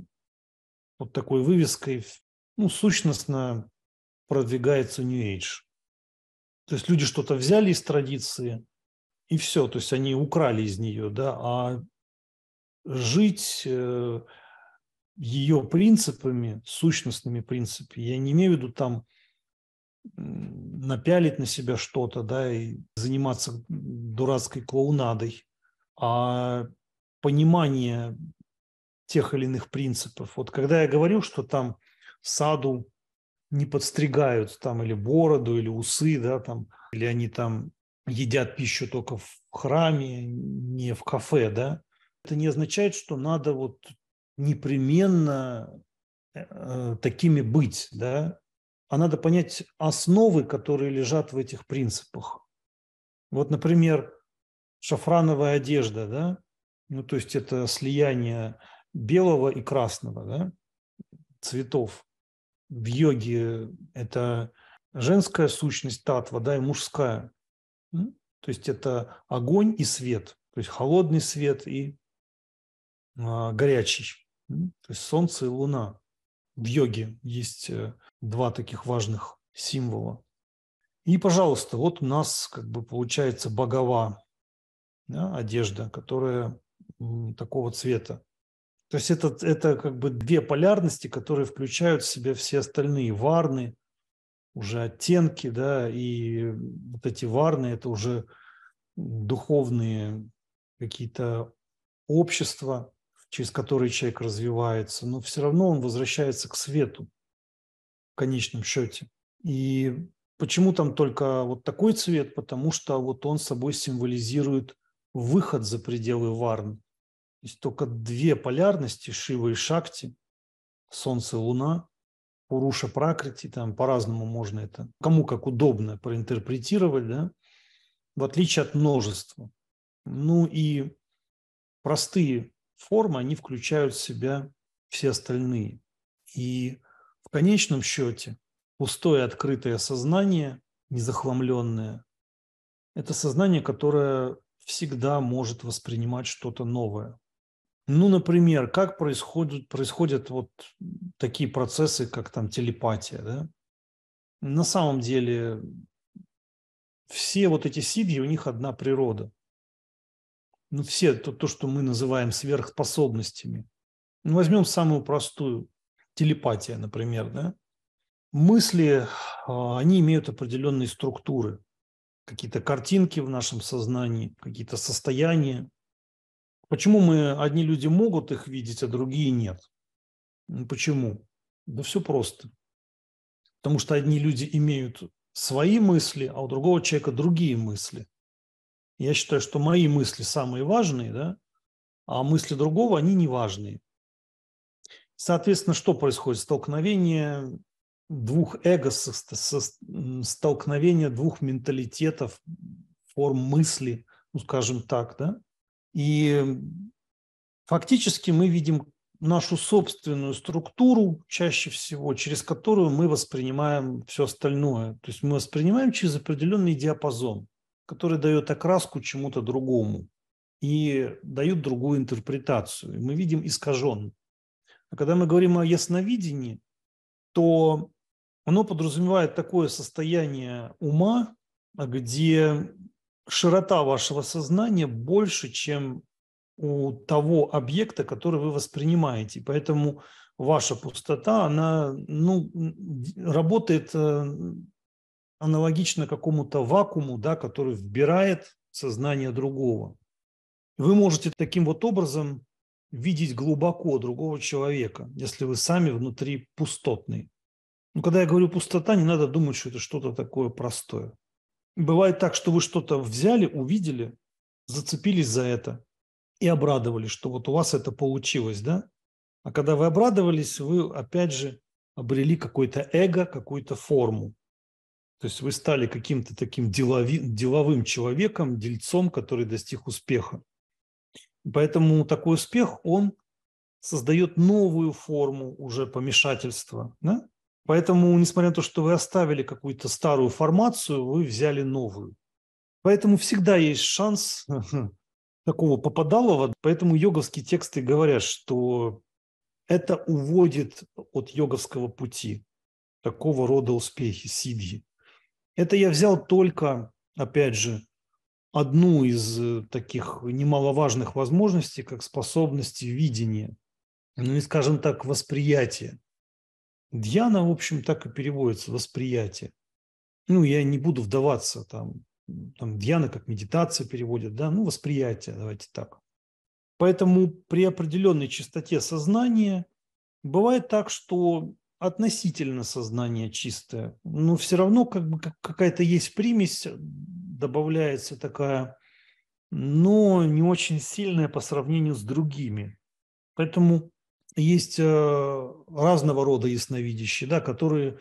под такой вывеской, ну, сущностно продвигается New Age. То есть люди что-то взяли из традиции, и все, то есть они украли из нее, да, а жить э, ее принципами, сущностными принципами, я не имею в виду там напялить на себя что-то, да, и заниматься дурацкой клоунадой, а понимание тех или иных принципов. Вот когда я говорю, что там саду не подстригают там или бороду, или усы, да, там, или они там едят пищу только в храме, не в кафе, да, это не означает, что надо вот непременно э, такими быть, да, а надо понять основы, которые лежат в этих принципах. Вот, например, шафрановая одежда, да, ну, то есть это слияние белого и красного, да, цветов. В йоге это женская сущность татва, да, и мужская. То есть это огонь и свет, то есть холодный свет и а, горячий, то есть солнце и луна. В йоге есть э, два таких важных символа. И, пожалуйста, вот у нас как бы получается богова, да, одежда, которая такого цвета. То есть это, это как бы две полярности, которые включают в себя все остальные варны, уже оттенки, да, и вот эти варны – это уже духовные какие-то общества, через которые человек развивается, но все равно он возвращается к свету в конечном счете. И почему там только вот такой цвет? Потому что вот он собой символизирует выход за пределы Варн. Есть только две полярности Шива и Шакти, Солнце и Луна, Пуруша Пракрити, там по-разному можно это, кому как удобно проинтерпретировать, да, в отличие от множества. Ну и простые формы, они включают в себя все остальные. И в конечном счете пустое открытое сознание, незахламленное, это сознание, которое всегда может воспринимать что-то новое. Ну, например, как происходят, происходят вот такие процессы, как там телепатия, да? На самом деле все вот эти сидьи, у них одна природа. Ну, все то, то, что мы называем сверхспособностями. Ну, возьмем самую простую, телепатия, например, да? Мысли, а, они имеют определенные структуры, какие-то картинки в нашем сознании, какие-то состояния. Почему мы, одни люди могут их видеть, а другие нет? Почему? Да все просто. Потому что одни люди имеют свои мысли, а у другого человека другие мысли. Я считаю, что мои мысли самые важные, да, а мысли другого, они не важные. Соответственно, что происходит? Столкновение двух эго, столкновение двух менталитетов, форм мысли, ну, скажем так, да. И фактически мы видим нашу собственную структуру чаще всего, через которую мы воспринимаем все остальное. То есть мы воспринимаем через определенный диапазон, который дает окраску чему-то другому и дает другую интерпретацию. Мы видим искаженно. А когда мы говорим о ясновидении, то оно подразумевает такое состояние ума, где широта вашего сознания больше, чем у того объекта, который вы воспринимаете. Поэтому ваша пустота, она ну, работает э, аналогично какому-то вакууму, да, который вбирает сознание другого. Вы можете таким вот образом видеть глубоко другого человека, если вы сами внутри пустотный. Но когда я говорю пустота, не надо думать, что это что-то такое простое. Бывает так, что вы что-то взяли, увидели, зацепились за это, и обрадовались, что вот у вас это получилось, да? А когда вы обрадовались, вы опять же обрели какое-то эго, какую-то форму. То есть вы стали каким-то таким делови, деловым человеком, дельцом, который достиг успеха. Поэтому такой успех, он создает новую форму уже помешательства. Да? Поэтому, несмотря на то, что вы оставили какую-то старую формацию, вы взяли новую. Поэтому всегда есть шанс такого попадалого. Поэтому йоговские тексты говорят, что это уводит от йоговского пути такого рода успехи, сидхи. Это я взял только, опять же, одну из э, таких немаловажных возможностей, как способности видения, ну и, скажем так, восприятия. Дьяна, в общем, так и переводится – восприятие. Ну, я не буду вдаваться там, там дьяна как медитация переводят, да, ну, восприятие, давайте так. Поэтому при определенной частоте сознания бывает так, что относительно сознание чистое, но все равно как бы какая-то есть примесь, добавляется такая, но не очень сильная по сравнению с другими. Поэтому есть э, разного рода ясновидящие, да, которые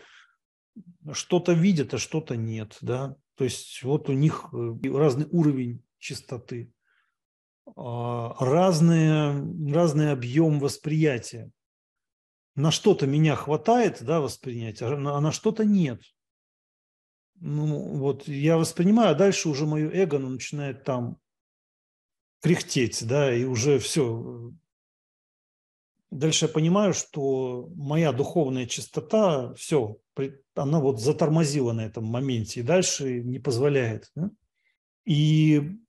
что-то видят, а что-то нет, да. То есть вот у них э, разный уровень чистоты, а, разный, разный объем восприятия. На что-то меня хватает, да, воспринять, а на, а на что-то нет. Ну, вот я воспринимаю, а дальше уже мое эго ну, начинает там кряхтеть, да, и уже все, Дальше я понимаю, что моя духовная чистота, все, она вот затормозила на этом моменте и дальше не позволяет. Да? И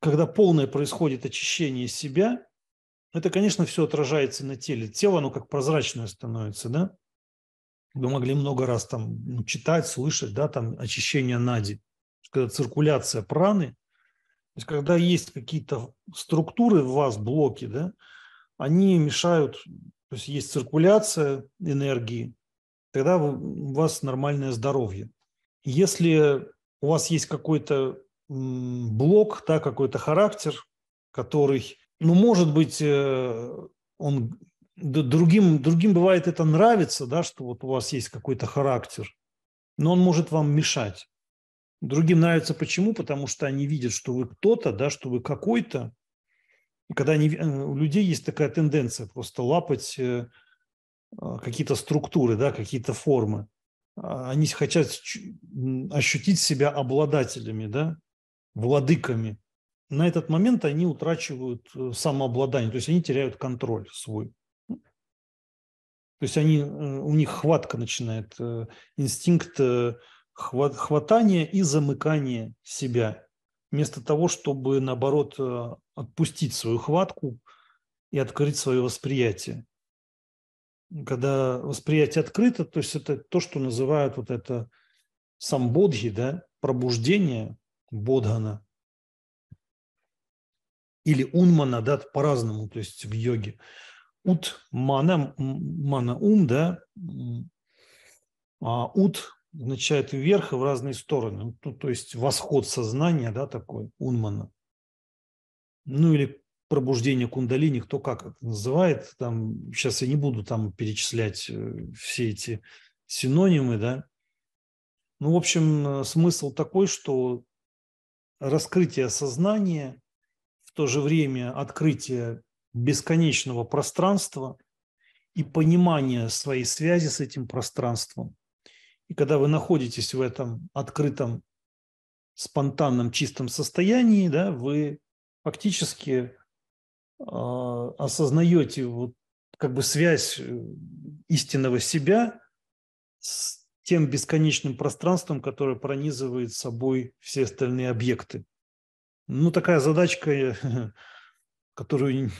когда полное происходит очищение себя, это, конечно, все отражается на теле. Тело, оно как прозрачное становится, да? Вы могли много раз там ну, читать, слышать, да, там очищение нади, когда циркуляция праны, то есть когда есть какие-то структуры в вас, блоки, да, они мешают, то есть есть циркуляция энергии, тогда у вас нормальное здоровье. Если у вас есть какой-то блок, да, какой-то характер, который, ну, может быть, э, он другим, другим бывает это нравится, да, что вот у вас есть какой-то характер, но он может вам мешать. Другим нравится почему? Потому что они видят, что вы кто-то, да, что вы какой-то, когда они, э, у людей есть такая тенденция просто лапать э, а, какие-то структуры, да, какие-то формы. А, они хотят ощутить себя обладателями, да, владыками. На этот момент они утрачивают э, самообладание, то есть они теряют контроль свой. То есть они, у них хватка начинает, инстинкт хватания и замыкания себя вместо того, чтобы, наоборот, э, отпустить свою хватку и открыть свое восприятие. Когда восприятие открыто, то есть это то, что называют вот это самбодхи, да, пробуждение бодхана или унмана, да, по-разному, то есть в йоге. Ут мана, мана ум, да, а ут означает вверх и в разные стороны. Ну, то есть восход сознания, да, такой, унмана. Ну или пробуждение кундалини, кто как это называет. Там, сейчас я не буду там перечислять э, все эти синонимы, да. Ну, в общем, э, смысл такой, что раскрытие сознания, в то же время открытие бесконечного пространства и понимание своей связи с этим пространством – и когда вы находитесь в этом открытом, спонтанном, чистом состоянии, да, вы фактически э, осознаете вот как бы связь э, истинного себя с тем бесконечным пространством, которое пронизывает собой все остальные объекты. Ну, такая задачка, которую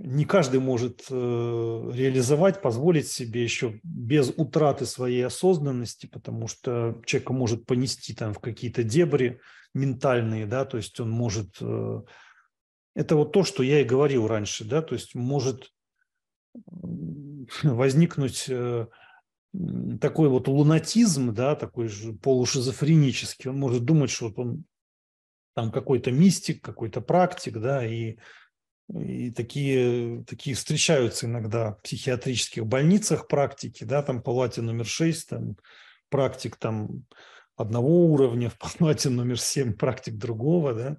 не каждый может э, реализовать, позволить себе еще без утраты своей осознанности, потому что человека может понести там в какие-то дебри ментальные, да, то есть он может... Э, это вот то, что я и говорил раньше, да, то есть может возникнуть э, такой вот лунатизм, да, такой же полушизофренический. Он может думать, что вот он там какой-то мистик, какой-то практик, да, и и такие, такие встречаются иногда в психиатрических больницах практики, да, там палате номер 6, там практик там одного уровня, в палате номер 7 практик другого, да.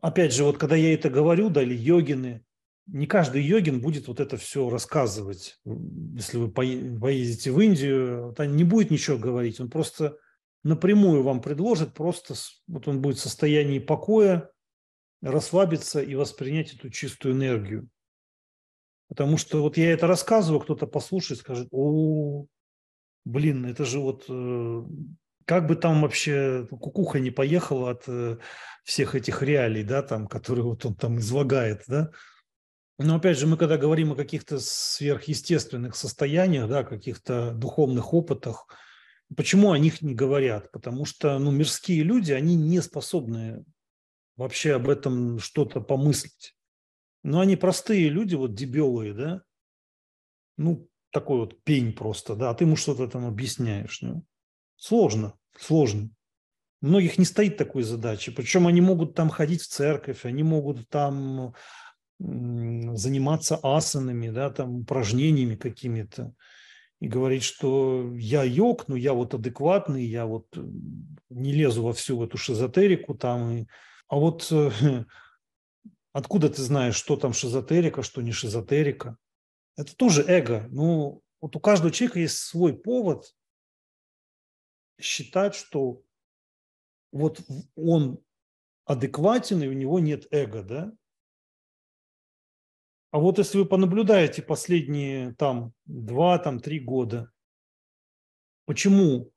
Опять же, вот когда я это говорю, да, или йогины, не каждый йогин будет вот это все рассказывать. Если вы поедете в Индию, то не будет ничего говорить, он просто напрямую вам предложит, просто вот он будет в состоянии покоя, расслабиться и воспринять эту чистую энергию. Потому что вот я это рассказываю, кто-то послушает, скажет, о, блин, это же вот э, как бы там вообще кукуха не поехала от э, всех этих реалий, да, там, которые вот он там излагает, да. Но опять же, мы когда говорим о каких-то сверхъестественных состояниях, да, каких-то духовных опытах, почему о них не говорят? Потому что, ну, мирские люди, они не способны вообще об этом что-то помыслить. Но они простые люди, вот дебелые, да, ну, такой вот пень просто, да, а ты ему что-то там объясняешь. Ну, сложно, сложно. У многих не стоит такой задачи. Причем они могут там ходить в церковь, они могут там заниматься асанами, да, там упражнениями какими-то и говорить, что я йог, но я вот адекватный, я вот э, не лезу во всю эту шизотерику там. И... А вот э, откуда ты знаешь, что там шизотерика, что не шизотерика? Это тоже эго. Ну, вот у каждого человека есть свой повод считать, что вот он адекватен, и у него нет эго, да? А вот если вы понаблюдаете последние там два, там три года, почему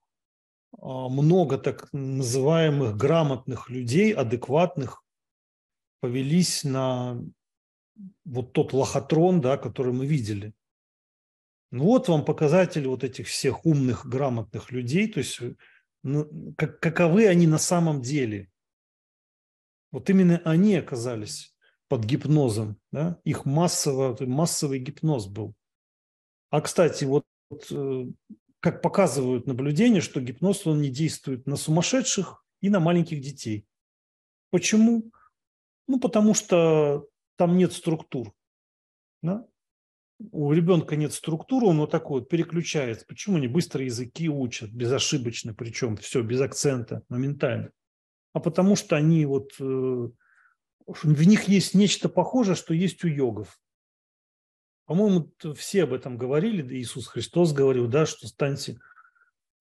много так называемых грамотных людей, адекватных, повелись на вот тот лохотрон, да, который мы видели. Ну вот вам показатель вот этих всех умных, грамотных людей, то есть ну, как, каковы они на самом деле. Вот именно они оказались под гипнозом, да? их массово, массовый гипноз был. А, кстати, вот э, как показывают наблюдения, что гипноз, он не действует на сумасшедших и на маленьких детей. Почему? Ну, потому что там нет структур. Да? У ребенка нет структуры, он вот такой вот переключается. Почему они быстро языки учат, безошибочно, причем все, без акцента, моментально. А потому что они вот э, в них есть нечто похожее, что есть у йогов. По-моему, все об этом говорили, да Иисус Христос говорил, да, что станьте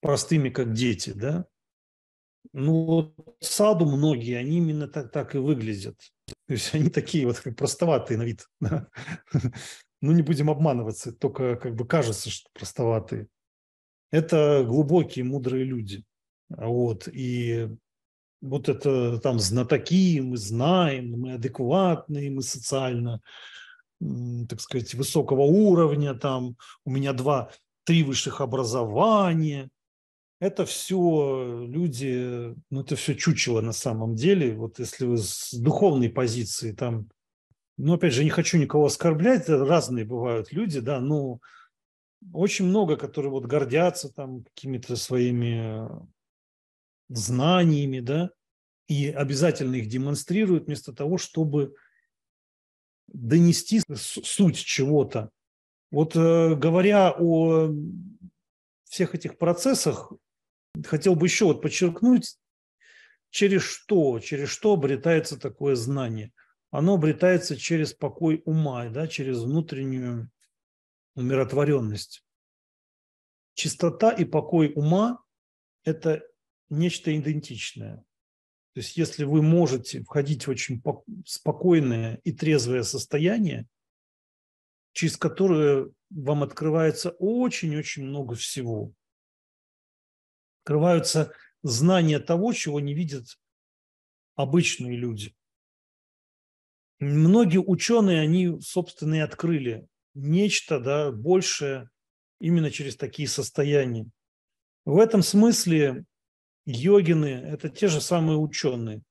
простыми, как дети, да. Ну, вот саду многие, они именно так, так и выглядят. То есть они такие вот как простоватые на вид. Да? Ну, не будем обманываться, только как бы кажется, что простоватые. Это глубокие, мудрые люди. Вот. И вот это там знатоки, мы знаем, мы адекватные, мы социально, так сказать, высокого уровня, там у меня два, три высших образования. Это все люди, ну это все чучело на самом деле. Вот если вы с духовной позиции там, ну опять же, не хочу никого оскорблять, разные бывают люди, да, но очень много, которые вот гордятся там какими-то своими знаниями, да, и обязательно их демонстрируют вместо того, чтобы донести суть чего-то. Вот э, говоря о всех этих процессах, хотел бы еще вот подчеркнуть, через что, через что обретается такое знание. Оно обретается через покой ума, да, через внутреннюю умиротворенность. Чистота и покой ума – это нечто идентичное. То есть если вы можете входить в очень спокойное и трезвое состояние, через которое вам открывается очень-очень много всего. Открываются знания того, чего не видят обычные люди. Многие ученые, они, собственно, и открыли нечто да, большее именно через такие состояния. В этом смысле йогины – это те же самые ученые.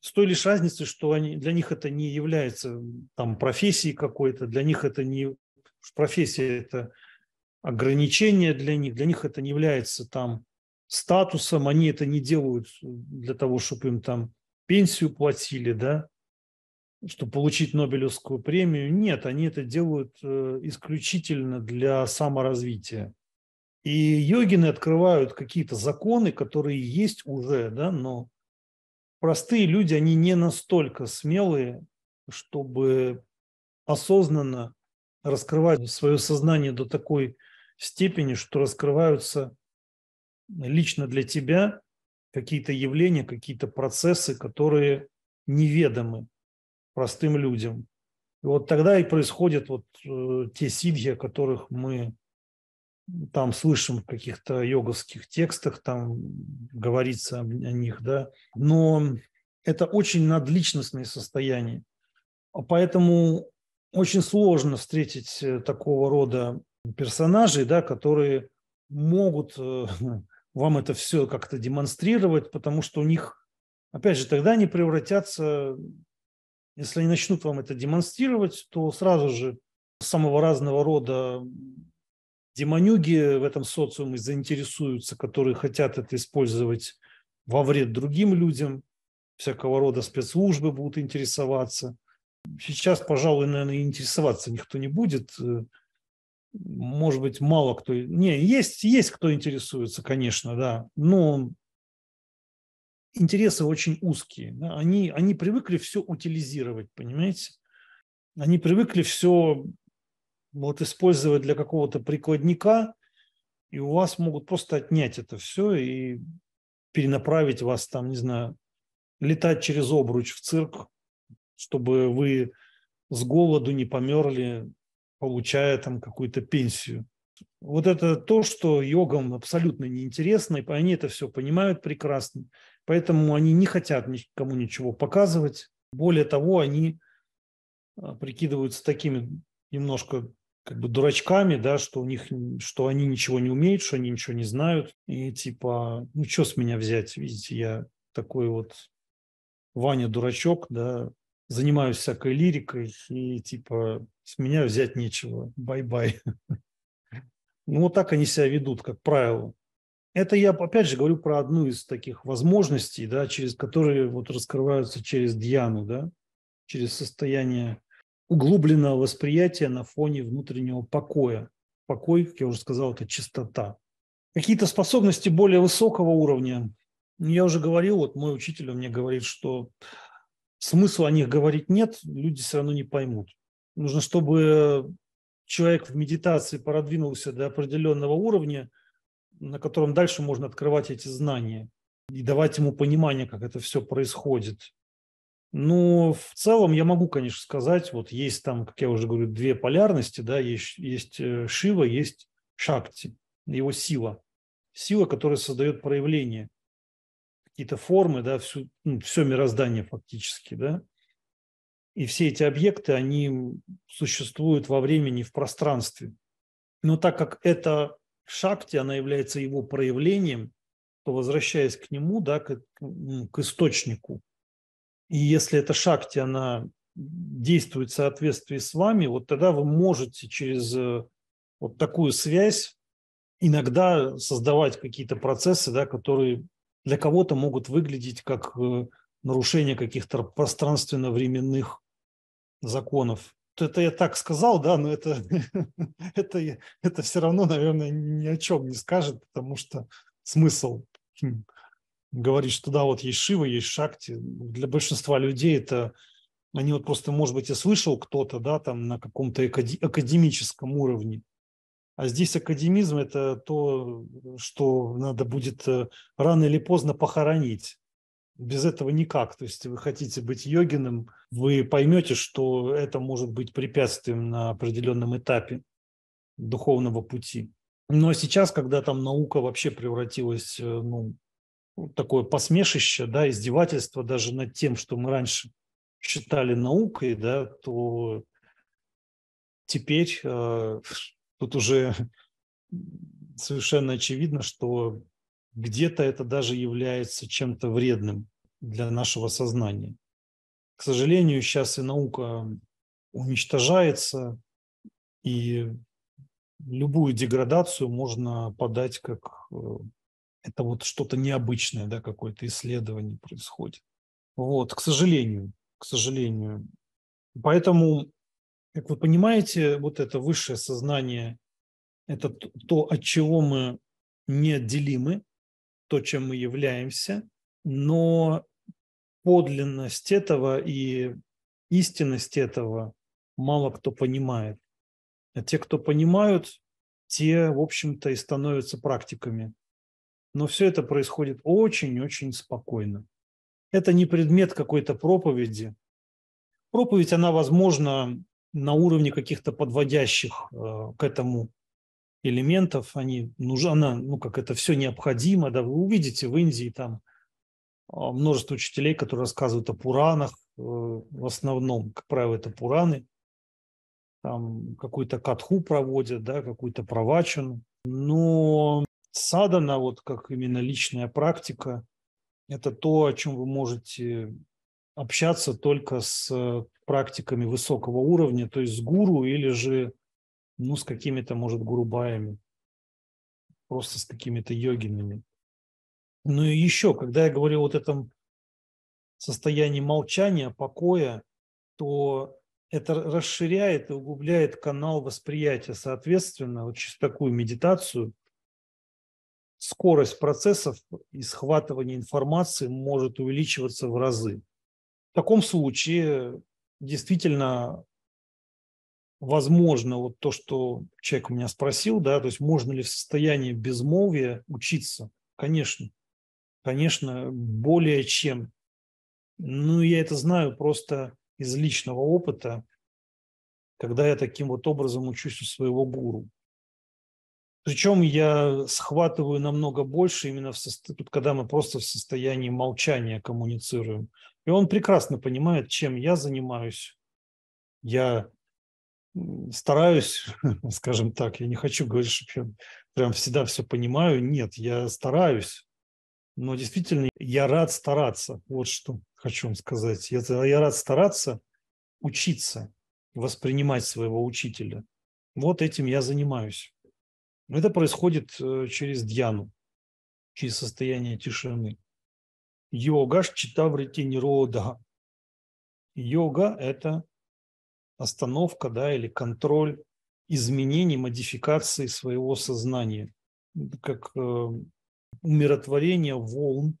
С той лишь разницей, что они, для них это не является там, профессией какой-то, для них это не профессия – это ограничение для них, для них это не является там статусом, они это не делают для того, чтобы им там пенсию платили, да, чтобы получить Нобелевскую премию. Нет, они это делают э, исключительно для саморазвития. И йогины открывают какие-то законы, которые есть уже, да, но простые люди, они не настолько смелые, чтобы осознанно раскрывать свое сознание до такой степени, что раскрываются лично для тебя какие-то явления, какие-то процессы, которые неведомы простым людям. И вот тогда и происходят вот э, те сидхи, о которых мы там слышим в каких-то йоговских текстах, там говорится о, них, да. Но это очень надличностные состояния. Поэтому очень сложно встретить э, такого рода персонажей, да, которые могут э, вам это все как-то демонстрировать, потому что у них, опять же, тогда они превратятся, если они начнут вам это демонстрировать, то сразу же самого разного рода демонюги в этом социуме заинтересуются, которые хотят это использовать во вред другим людям, всякого рода спецслужбы будут интересоваться. Сейчас, пожалуй, наверное, интересоваться никто не будет может быть, мало кто... Не, есть, есть кто интересуется, конечно, да, но интересы очень узкие. Да? Они, они привыкли все утилизировать, понимаете? Они привыкли все вот использовать для какого-то прикладника, и у вас могут просто отнять это все и перенаправить вас там, не знаю, летать через обруч в цирк, чтобы вы с голоду не померли, получая там какую-то пенсию. Вот это то, что йогам абсолютно неинтересно, и они это все понимают прекрасно. Поэтому они не хотят никому ничего показывать. Более того, они а, прикидываются такими немножко как бы дурачками, да, что у них, что они ничего не умеют, что они ничего не знают. И типа, ну что с меня взять, видите, я такой вот Ваня дурачок, да, занимаюсь всякой лирикой, и типа с меня взять нечего, bye-bye. Ну, вот так они себя ведут, как правило. Это я, опять же, говорю про одну из таких возможностей, да, через которые вот раскрываются через дьяну, да, через состояние углубленного восприятия на фоне внутреннего покоя. Покой, как я уже сказал, это чистота. Какие-то способности более высокого уровня. Я уже говорил, вот мой учитель мне говорит, что смысла о них говорить нет, люди все равно не поймут. Нужно, чтобы человек в медитации продвинулся до определенного уровня, на котором дальше можно открывать эти знания и давать ему понимание, как это все происходит. Но в целом я могу, конечно, сказать, вот есть там, как я уже говорю, две полярности, да, есть, есть э, Шива, есть Шакти, его сила. Сила, которая создает проявление – какие-то формы, да, всю, ну, все мироздание фактически, да. И все эти объекты, они существуют во времени, в пространстве. Но так как это шакти, она является его проявлением, то возвращаясь к нему, да, к, к источнику, и если эта шакти, она действует в соответствии с вами, вот тогда вы можете через э, вот такую связь иногда создавать какие-то процессы, да, которые для кого-то могут выглядеть как э, нарушение каких-то пространственно-временных законов. Это я так сказал, да, но это, это, это все равно, наверное, ни о чем не скажет, потому что смысл говорить, что да, вот есть Шива, есть Шакти. Для большинства людей это, они вот просто, может быть, и слышал кто-то, да, там на каком-то академическом уровне, а здесь академизм – это то, что надо будет э, рано или поздно похоронить. Без этого никак. То есть вы хотите быть йогиным, вы поймете, что это может быть препятствием на определенном этапе духовного пути. Но сейчас, когда там наука вообще превратилась э, ну, такое посмешище, да, издевательство даже над тем, что мы раньше считали наукой, да, то теперь э, Тут уже совершенно очевидно, что где-то это даже является чем-то вредным для нашего сознания. К сожалению, сейчас и наука уничтожается, и любую деградацию можно подать как э, это вот что-то необычное, да, какое-то исследование происходит. Вот, к сожалению, к сожалению. Поэтому как вы понимаете, вот это высшее сознание – это то, от чего мы неотделимы, то, чем мы являемся, но подлинность этого и истинность этого мало кто понимает. А те, кто понимают, те, в общем-то, и становятся практиками. Но все это происходит очень-очень спокойно. Это не предмет какой-то проповеди. Проповедь, она, возможно, на уровне каких-то подводящих э, к этому элементов. Они, нужна, ну, как это все необходимо. Да, вы увидите в Индии там а, множество учителей, которые рассказывают о Пуранах. Э, в основном, как правило, это Пураны. Там какую-то катху проводят, да, какую-то правачину. Но садана, вот как именно личная практика, это то, о чем вы можете общаться только с практиками высокого уровня, то есть с гуру или же ну, с какими-то, может, гурубаями, просто с какими-то йогинами. Ну и еще, когда я говорю вот этом состоянии молчания, покоя, то это расширяет и углубляет канал восприятия. Соответственно, вот через такую медитацию скорость процессов и схватывания информации может увеличиваться в разы. В таком случае действительно возможно вот то, что человек у меня спросил, да, то есть можно ли в состоянии безмолвия учиться? Конечно, конечно, более чем. Ну, я это знаю просто из личного опыта, когда я таким вот образом учусь у своего гуру. Причем я схватываю намного больше именно в состо... когда мы просто в состоянии молчания коммуницируем. И он прекрасно понимает, чем я занимаюсь. Я стараюсь, скажем так, я не хочу говорить, что я прям всегда все понимаю. Нет, я стараюсь. Но действительно, я рад стараться. Вот что хочу вам сказать. Я, я рад стараться учиться, воспринимать своего учителя. Вот этим я занимаюсь. Это происходит э, через дьяну, через состояние тишины. Йога читаврити нирода. Йога – это остановка да, или контроль изменений, модификации своего сознания, как э, умиротворение волн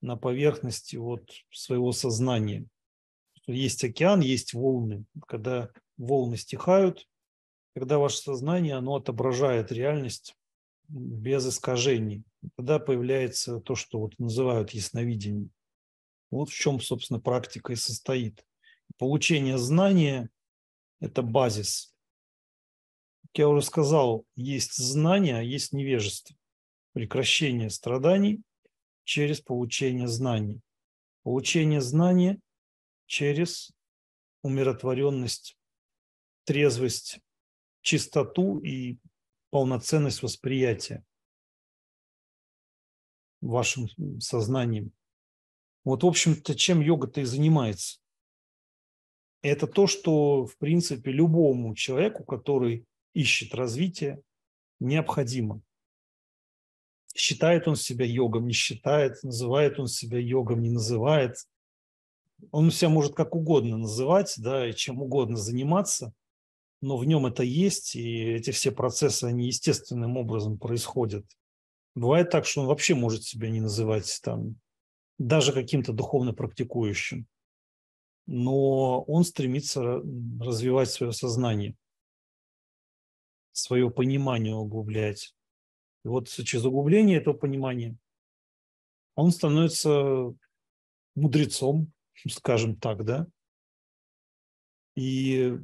на поверхности вот своего сознания. Есть океан, есть волны. Когда волны стихают, когда ваше сознание, оно отображает реальность без искажений. Тогда появляется то, что вот называют ясновидением. Вот в чем, собственно, практика и состоит. Получение знания – это базис. Как я уже сказал, есть знание, а есть невежество. Прекращение страданий через получение знаний. Получение знания через умиротворенность, трезвость чистоту и полноценность восприятия вашим сознанием. Вот, в общем-то, чем йога-то и занимается. Это то, что, в принципе, любому человеку, который ищет развитие, необходимо. Считает он себя йогом, не считает, называет он себя йогом, не называет. Он себя может как угодно называть, да, и чем угодно заниматься – но в нем это есть, и эти все процессы, они естественным образом происходят. Бывает так, что он вообще может себя не называть там даже каким-то духовно практикующим, но он стремится развивать свое сознание, свое понимание углублять. И вот через углубление этого понимания он становится мудрецом, скажем так, да, и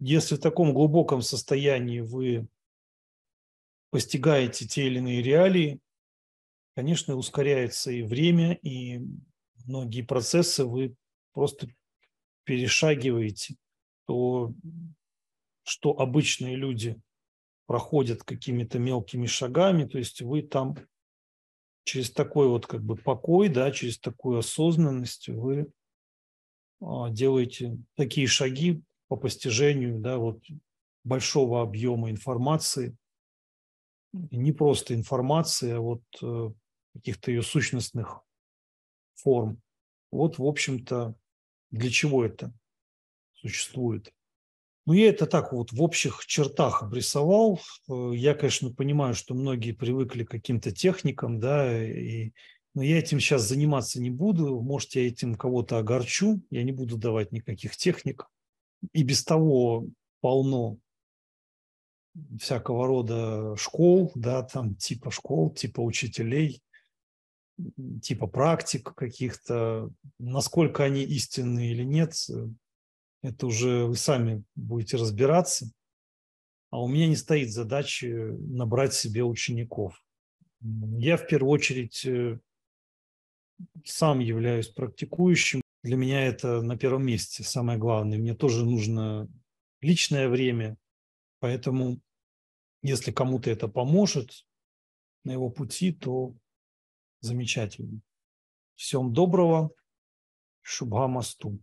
если в таком глубоком состоянии вы постигаете те или иные реалии, конечно, ускоряется и время, и многие процессы вы просто перешагиваете то, что обычные люди проходят какими-то мелкими шагами, то есть вы там через такой вот как бы покой, да, через такую осознанность вы а, делаете такие шаги, по постижению да, вот большого объема информации. не просто информации, а вот э, каких-то ее сущностных форм. Вот, в общем-то, для чего это существует. Ну, я это так вот в общих чертах обрисовал. Э, я, конечно, понимаю, что многие привыкли к каким-то техникам, да, и, но я этим сейчас заниматься не буду. Может, я этим кого-то огорчу, я не буду давать никаких техник. И без того полно всякого рода школ, да, там типа школ, типа учителей, типа практик каких-то. Насколько они истинны или нет, это уже вы сами будете разбираться. А у меня не стоит задачи набрать себе учеников. Я в первую очередь э, сам являюсь практикующим. Для меня это на первом месте самое главное. Мне тоже нужно личное время, поэтому если кому-то это поможет на его пути, то замечательно. Всем доброго. Шубхамасту.